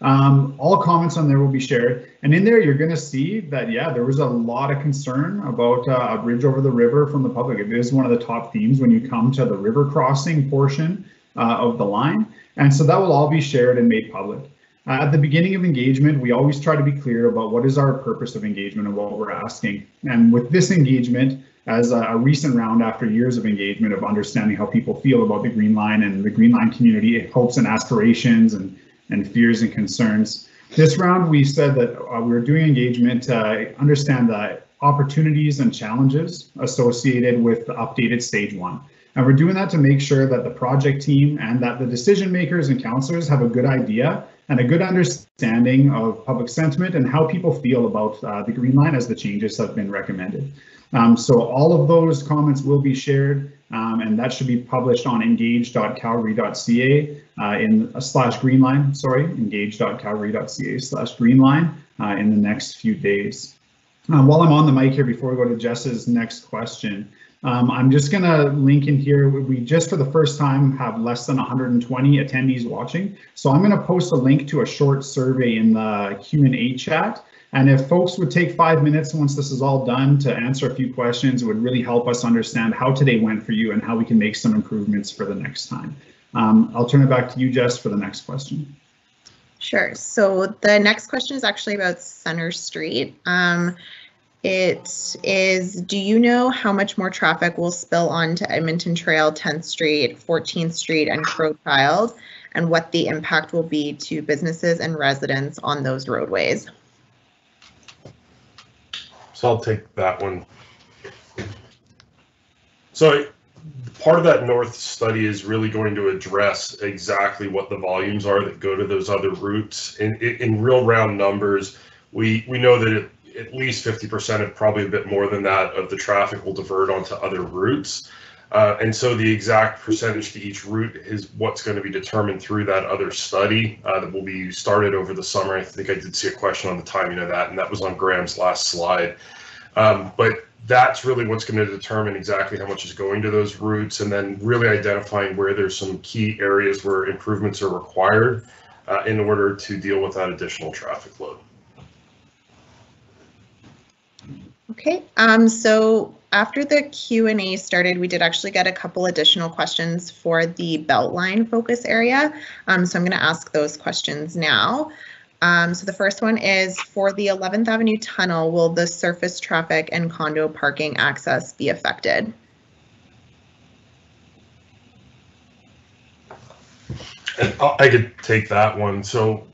Um, all comments on there will be shared. And in there, you're going to see that, yeah, there was a lot of concern about uh, a bridge over the river from the public. It is one of the top themes when you come to the river crossing portion uh, of the line. And so that will all be shared and made public. Uh, at the beginning of engagement, we always try to be clear about what is our purpose of engagement and what we're asking. And with this engagement, as a, a recent round after years of engagement of understanding how people feel about the Green Line and the Green Line community, hopes and aspirations and, and fears and concerns. This round, we said that uh, we we're doing engagement to understand the opportunities and challenges associated with the updated stage one. And we're doing that to make sure that the project team and that the decision makers and counselors have a good idea and a good understanding of public sentiment and how people feel about uh, the Green Line as the changes have been recommended. Um, so all of those comments will be shared um, and that should be published on engage.calgary.ca uh, in uh, slash green line, sorry, engage.calgary.ca slash greenline uh, in the next few days. Uh, while I'm on the mic here, before we go to Jess's next question, um, I'm just going to link in here. We just for the first time have less than 120 attendees watching. So I'm going to post a link to a short survey in the Q&A chat. And if folks would take five minutes once this is all done to answer a few questions, it would really help us understand how today went for you and how we can make some improvements for the next time. Um, I'll turn it back to you, Jess, for the next question. Sure. So the next question is actually about Centre Street. Um, it is, do you know how much more traffic will spill onto Edmonton Trail, 10th Street, 14th Street, and Crowchild, and what the impact will be to businesses and residents on those roadways? So I'll take that one. So part of that north study is really going to address exactly what the volumes are that go to those other routes. In, in, in real round numbers, we, we know that it, at least 50% and probably a bit more than that of the traffic will divert onto other routes. Uh, and so the exact percentage to each route is what's going to be determined through that other study uh, that will be started over the summer. I think I did see a question on the timing of that, and that was on Graham's last slide. Um, but that's really what's going to determine exactly how much is going to those routes, and then really identifying where there's some key areas where improvements are required uh, in order to deal with that additional traffic load. Okay, um, so after the Q and A started, we did actually get a couple additional questions for the Beltline focus area. Um, so I'm going to ask those questions now. Um, so the first one is for the 11th Avenue Tunnel, will the surface traffic and condo parking access be affected? I I could take that one. So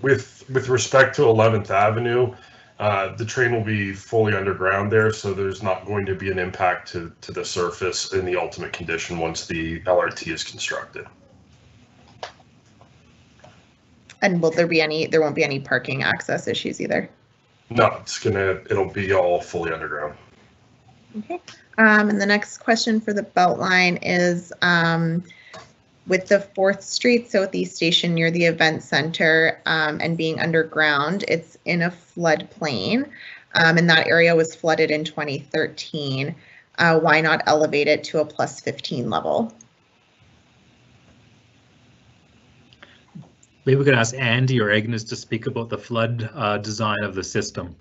with, with respect to 11th Avenue, uh, the train will be fully underground there, so there's not going to be an impact to, to the surface in the ultimate condition once the LRT is constructed. And will there be any, there won't be any parking access issues either? No, it's gonna, it'll be all fully underground. Okay. Um, and the next question for the Beltline is, um, with the Fourth Street Southeast Station near the event center, um, and being underground, it's in a floodplain. Um, and that area was flooded in 2013. Uh, why not elevate it to a plus 15 level? Maybe we could ask Andy or Agnes to speak about the flood uh, design of the system.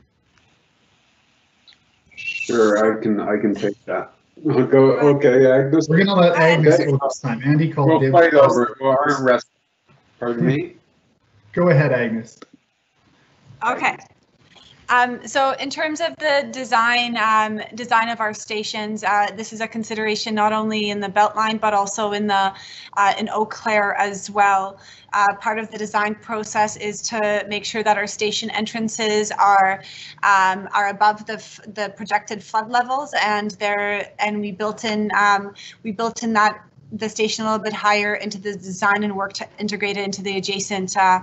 Sure, I can, I can take that. I'll Go, okay, Agnes. We're gonna let Agnes go this time. Andy called We'll dibs fight first. over, it. we'll arm wrestle. Pardon me? Go ahead, Agnes. Okay. Um, so in terms of the design um, design of our stations, uh, this is a consideration not only in the Beltline but also in the uh, in Eau Claire as well. Uh, part of the design process is to make sure that our station entrances are um, are above the the projected flood levels, and they're and we built in um, we built in that the station a little bit higher into the design and work to integrate it into the adjacent uh,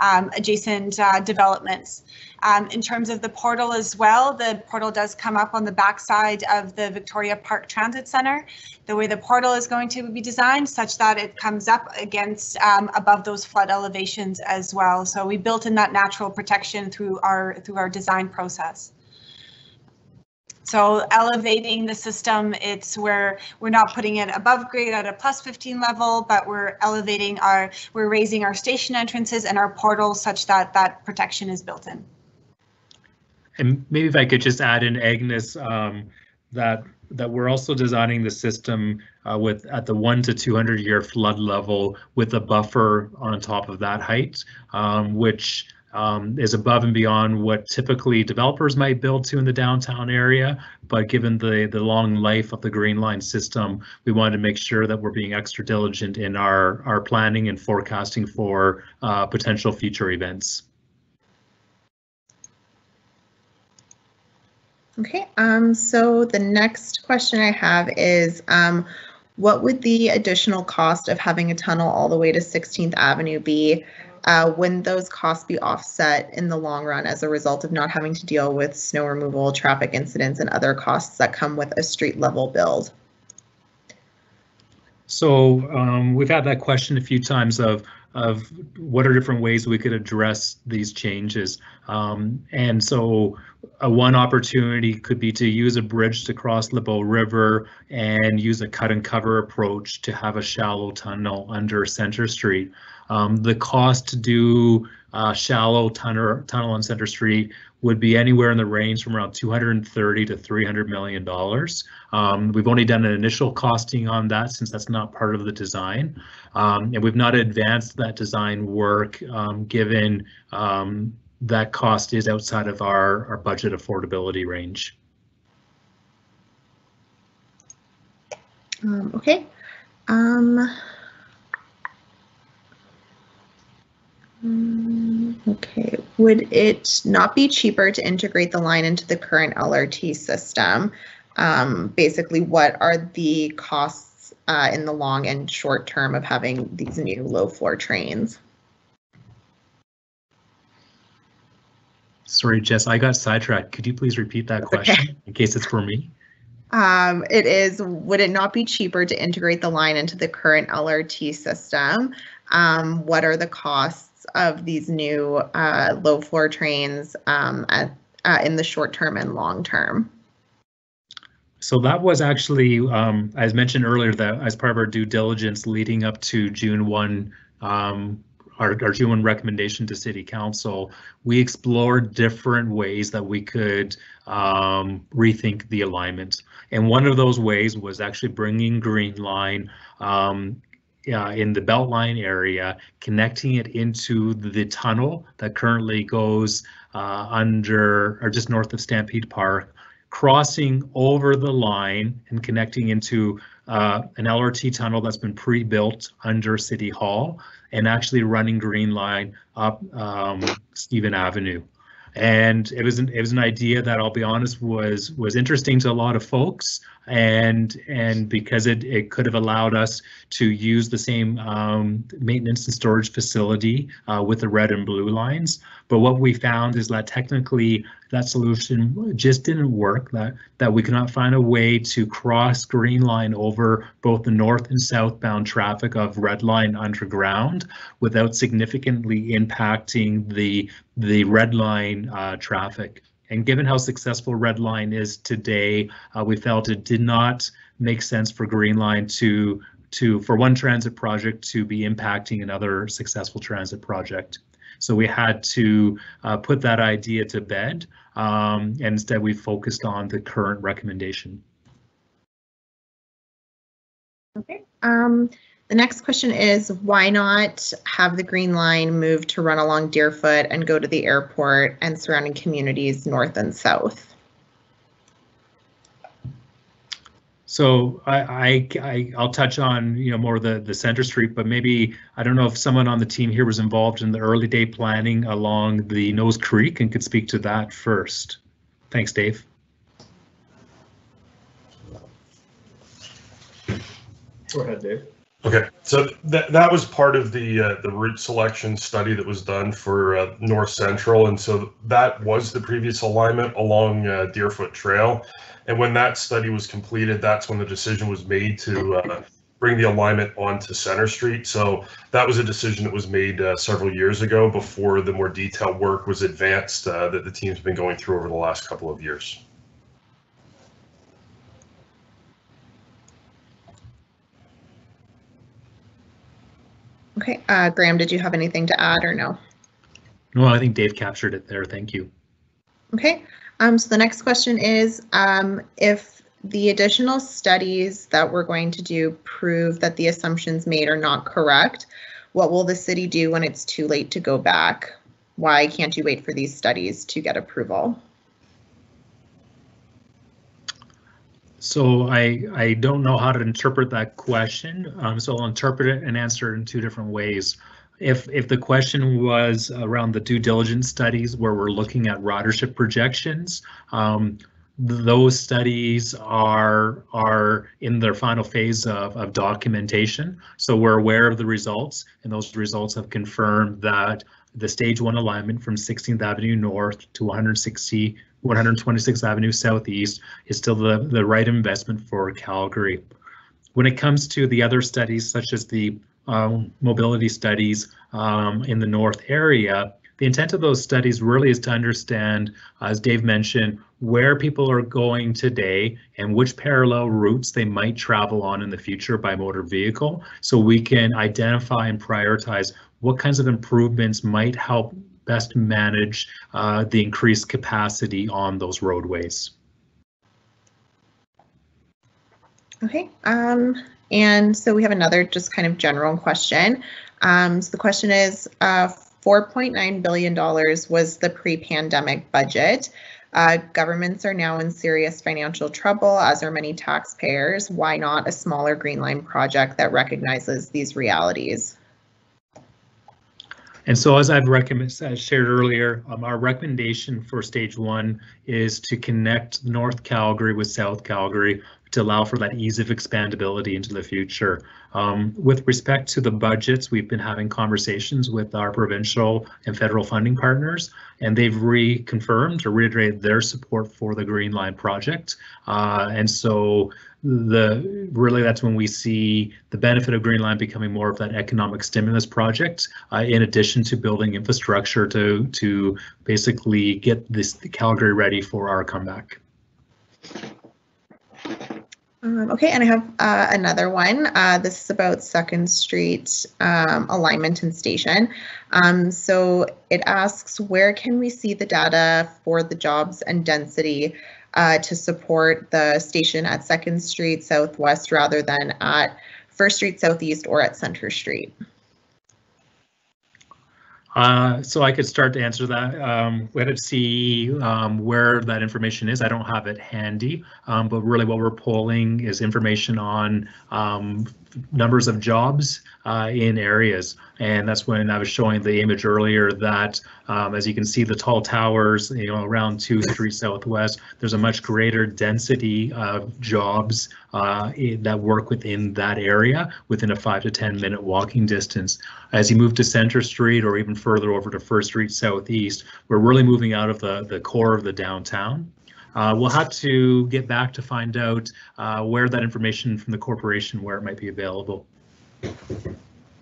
um, adjacent uh, developments. Um, in terms of the portal as well, the portal does come up on the backside of the Victoria Park Transit Center. The way the portal is going to be designed such that it comes up against um, above those flood elevations as well. So we built in that natural protection through our through our design process. So elevating the system, it's where we're not putting it above grade at a plus 15 level, but we're elevating our, we're raising our station entrances and our portals such that that protection is built in. And maybe if I could just add in Agnes, um, that that we're also designing the system uh, with at the one to 200 year flood level with a buffer on top of that height, um, which um, is above and beyond what typically developers might build to in the downtown area. But given the, the long life of the Green Line system, we wanted to make sure that we're being extra diligent in our, our planning and forecasting for uh, potential future events. Okay, um, so the next question I have is, um, what would the additional cost of having a tunnel all the way to 16th Avenue be? Uh, when those costs be offset in the long run as a result of not having to deal with snow removal, traffic incidents, and other costs that come with a street level build? So um, we've had that question a few times of of what are different ways we could address these changes. Um, and so one opportunity could be to use a bridge to cross the Bow River and use a cut and cover approach to have a shallow tunnel under Centre Street. Um, the cost to do uh, shallow tunnel, tunnel on Centre Street would be anywhere in the range from around 230 to 300 million dollars. Um, we've only done an initial costing on that since that's not part of the design, um, and we've not advanced that design work um, given um, that cost is outside of our, our budget affordability range. Um, okay. Um, okay, would it not be cheaper to integrate the line into the current LRT system? Um, basically, what are the costs uh, in the long and short term of having these new low floor trains? Sorry, Jess, I got sidetracked. Could you please repeat that question okay. in case it's for me? Um, it is, would it not be cheaper to integrate the line into the current LRT system? Um, what are the costs of these new uh, low floor trains um, at, uh, in the short term and long term. So that was actually, um, as mentioned earlier, that as part of our due diligence leading up to June 1, um, our, our June 1 recommendation to City Council, we explored different ways that we could um, rethink the alignment. And one of those ways was actually bringing Green Line um, uh, in the Beltline area, connecting it into the tunnel that currently goes uh, under or just north of Stampede Park, crossing over the line and connecting into uh, an LRT tunnel that's been pre-built under City Hall and actually running Green Line up um, Stephen Avenue and it was an, it was an idea that I'll be honest was was interesting to a lot of folks and and because it, it could have allowed us to use the same um, maintenance and storage facility uh, with the red and blue lines. But what we found is that technically that solution just didn't work, that, that we could not find a way to cross Green Line over both the north and southbound traffic of Red Line underground without significantly impacting the, the Red Line uh, traffic. And given how successful Red Line is today, uh, we felt it did not make sense for Green Line to to for one transit project to be impacting another successful transit project. So we had to uh, put that idea to bed, um, and instead we focused on the current recommendation. Okay. Um, The next question is why not have the Green Line move to run along Deerfoot and go to the airport and surrounding communities north and south? So I, I, I I'll touch on you know more of the the Centre Street, but maybe I don't know if someone on the team here was involved in the early day planning along the Nose Creek and could speak to that first. Thanks, Dave. Go ahead, Dave. Okay, so that that was part of the uh, the route selection study that was done for uh, North Central, and so that was the previous alignment along uh, Deerfoot Trail. And when that study was completed, that's when the decision was made to uh, bring the alignment onto Centre Street. So that was a decision that was made uh, several years ago before the more detailed work was advanced uh, that the team's been going through over the last couple of years. Okay, uh, Graham, did you have anything to add or no? No, I think Dave captured it there. Thank you. Okay, um, so the next question is um, if the additional studies that we're going to do prove that the assumptions made are not correct, what will the city do when it's too late to go back? Why can't you wait for these studies to get approval? So I, I don't know how to interpret that question. Um, so I'll interpret it and answer it in two different ways. If, if the question was around the due diligence studies where we're looking at ridership projections, um, those studies are are in their final phase of, of documentation. So we're aware of the results and those results have confirmed that the stage one alignment from 16th Avenue North to 160 126th Avenue Southeast is still the, the right investment for Calgary. When it comes to the other studies, such as the um, mobility studies um, in the north area, the intent of those studies really is to understand, as Dave mentioned, where people are going today and which parallel routes they might travel on in the future by motor vehicle. So we can identify and prioritize what kinds of improvements might help best manage uh, the increased capacity on those roadways. Okay, um, and so we have another just kind of general question. Um, so the question is, uh, $4.9 billion was the pre-pandemic budget. Uh, governments are now in serious financial trouble, as are many taxpayers. Why not a smaller Green Line project that recognizes these realities? And so as I've as shared earlier, um, our recommendation for stage one is to connect North Calgary with South Calgary to allow for that ease of expandability into the future. Um, with respect to the budgets, we've been having conversations with our provincial and federal funding partners, and they've reconfirmed or reiterated their support for the Green Line project. Uh, and so the really that's when we see the benefit of Green Line becoming more of that economic stimulus project, uh, in addition to building infrastructure to to basically get this Calgary ready for our comeback. Um, okay, and I have uh, another one. Uh, this is about Second Street um, alignment and station. Um, so it asks, where can we see the data for the jobs and density uh, to support the station at Second Street Southwest rather than at First Street Southeast or at Centre Street? Uh, so I could start to answer that. Um, we had to see um, where that information is. I don't have it handy, um, but really what we're pulling is information on um, numbers of jobs uh, in areas. And that's when I was showing the image earlier that, um, as you can see, the tall towers, you know, around 2 Street Southwest, there's a much greater density of jobs uh, that work within that area within a 5 to 10 minute walking distance. As you move to Centre Street or even further over to First Street Southeast, we're really moving out of the, the core of the downtown. Uh, we'll have to get back to find out uh, where that information from the corporation, where it might be available.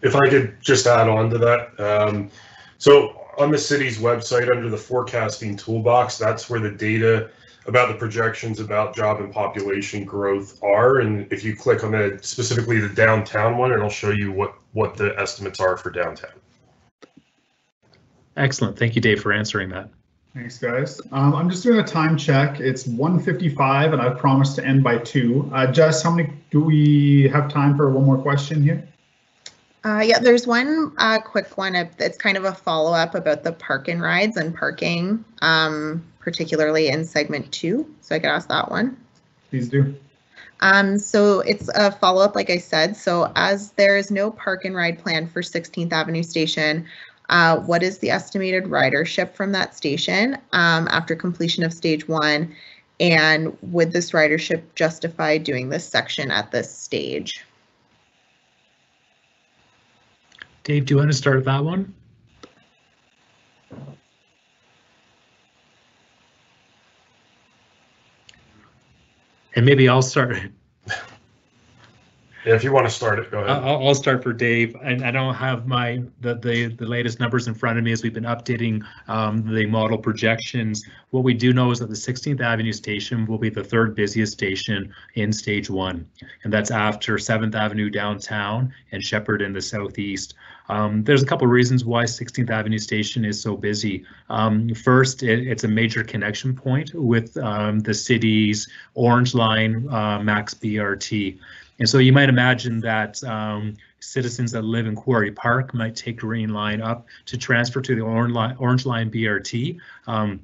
If I could just add on to that. Um, so on the city's website under the forecasting toolbox, that's where the data about the projections about job and population growth are. And if you click on the specifically the downtown one, it'll show you what, what the estimates are for downtown. Excellent. Thank you, Dave, for answering that. Thanks, guys. Um, I'm just doing a time check. It's 1:55, and I've promised to end by two. Uh, Jess, how many do we have time for one more question here? Uh, yeah, there's one uh, quick one. It's kind of a follow up about the park and rides and parking, um, particularly in segment two. So I could ask that one. Please do. Um, so it's a follow up, like I said. So as there is no park and ride plan for 16th Avenue Station, uh, what is the estimated ridership from that station um, after completion of stage one? And would this ridership justify doing this section at this stage? Dave, do you want to start that one? And maybe I'll start. Yeah, if you want to start it, go ahead. I'll, I'll start for Dave, and I don't have my, the, the, the latest numbers in front of me as we've been updating um, the model projections. What we do know is that the 16th Avenue station will be the third busiest station in stage one, and that's after 7th Avenue downtown and Shepard in the southeast. Um, there's a couple of reasons why 16th Avenue Station is so busy. Um, first, it, it's a major connection point with um, the city's Orange Line uh, Max BRT. And so you might imagine that um, citizens that live in Quarry Park might take Green Line up to transfer to the Orange Line, BRT. Um,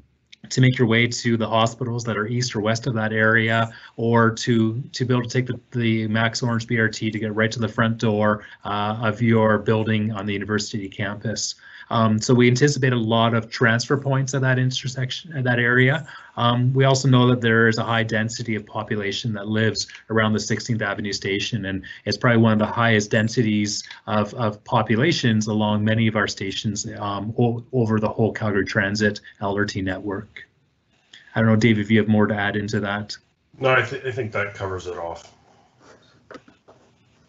to make your way to the hospitals that are east or west of that area, or to to be able to take the, the Max Orange BRT to get right to the front door uh, of your building on the university campus. Um, so we anticipate a lot of transfer points at that intersection, at that area. Um, we also know that there is a high density of population that lives around the 16th Avenue station, and it's probably one of the highest densities of, of populations along many of our stations um, over the whole Calgary Transit LRT network. I don't know, Dave, if you have more to add into that. No, I, th I think that covers it off.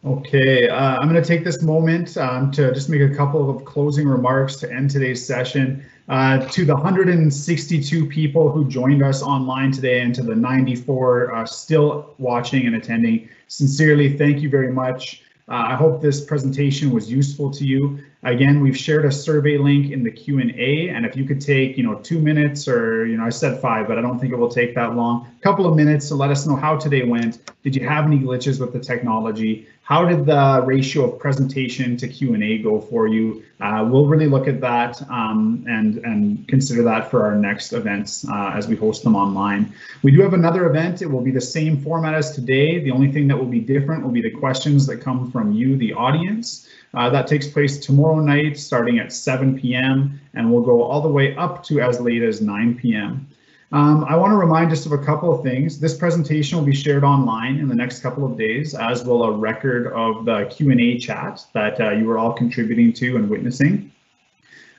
Okay, uh, I'm going to take this moment um, to just make a couple of closing remarks to end today's session. Uh, to the 162 people who joined us online today and to the 94 uh, still watching and attending, sincerely, thank you very much. Uh, I hope this presentation was useful to you. Again, we've shared a survey link in the Q&A, and if you could take, you know, two minutes or, you know, I said five, but I don't think it will take that long. A couple of minutes to let us know how today went. Did you have any glitches with the technology? How did the ratio of presentation to Q&A go for you? Uh, we'll really look at that um, and, and consider that for our next events uh, as we host them online. We do have another event. It will be the same format as today. The only thing that will be different will be the questions that come from you, the audience. Uh, that takes place tomorrow night starting at 7 p.m. and will go all the way up to as late as 9 p.m. Um, I want to remind just of a couple of things. This presentation will be shared online in the next couple of days, as will a record of the Q&A chat that uh, you were all contributing to and witnessing.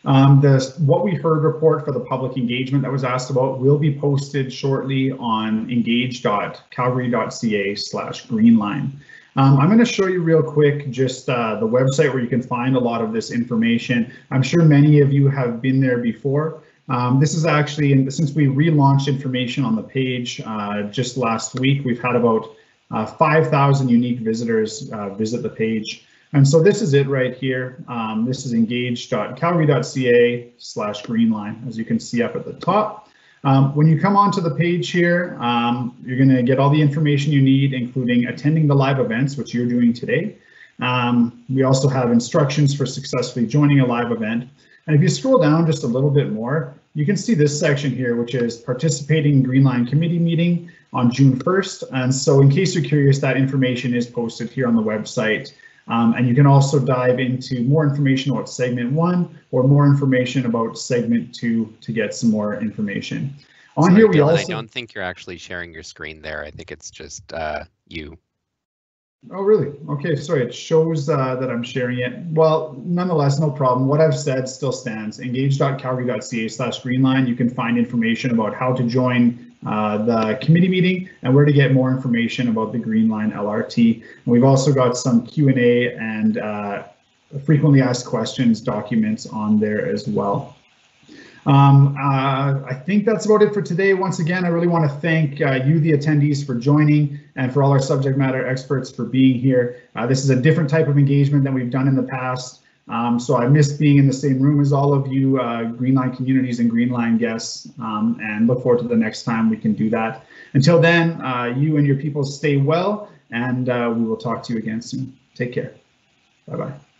Um, the what we heard report for the public engagement that was asked about will be posted shortly on engage.calgary.ca slash greenline. Um, I'm going to show you real quick just uh, the website where you can find a lot of this information. I'm sure many of you have been there before. Um, this is actually, since we relaunched information on the page uh, just last week, we've had about uh, 5,000 unique visitors uh, visit the page. And so this is it right here. Um, this is engage.calgary.ca slash greenline, as you can see up at the top. Um, when you come onto the page here, um, you're going to get all the information you need, including attending the live events, which you're doing today. Um, we also have instructions for successfully joining a live event. And if you scroll down just a little bit more, you can see this section here, which is participating in Greenline committee meeting on June 1st. And so in case you're curious, that information is posted here on the website. Um, and you can also dive into more information about segment one or more information about segment two to get some more information. On Sorry, here, we Dylan, also. I don't think you're actually sharing your screen there. I think it's just uh, you. Oh, really? Okay, sorry, it shows uh, that I'm sharing it. Well, nonetheless, no problem. What I've said still stands. Engage.calgary.ca slash greenline. You can find information about how to join uh, the committee meeting and where to get more information about the Greenline LRT. And we've also got some Q&A and uh, frequently asked questions documents on there as well. Um, uh, I think that's about it for today. Once again, I really want to thank uh, you, the attendees, for joining and for all our subject matter experts for being here. Uh, this is a different type of engagement than we've done in the past. Um, so I miss being in the same room as all of you uh, Greenline communities and Greenline guests um, and look forward to the next time we can do that. Until then, uh, you and your people stay well and uh, we will talk to you again soon. Take care. Bye-bye.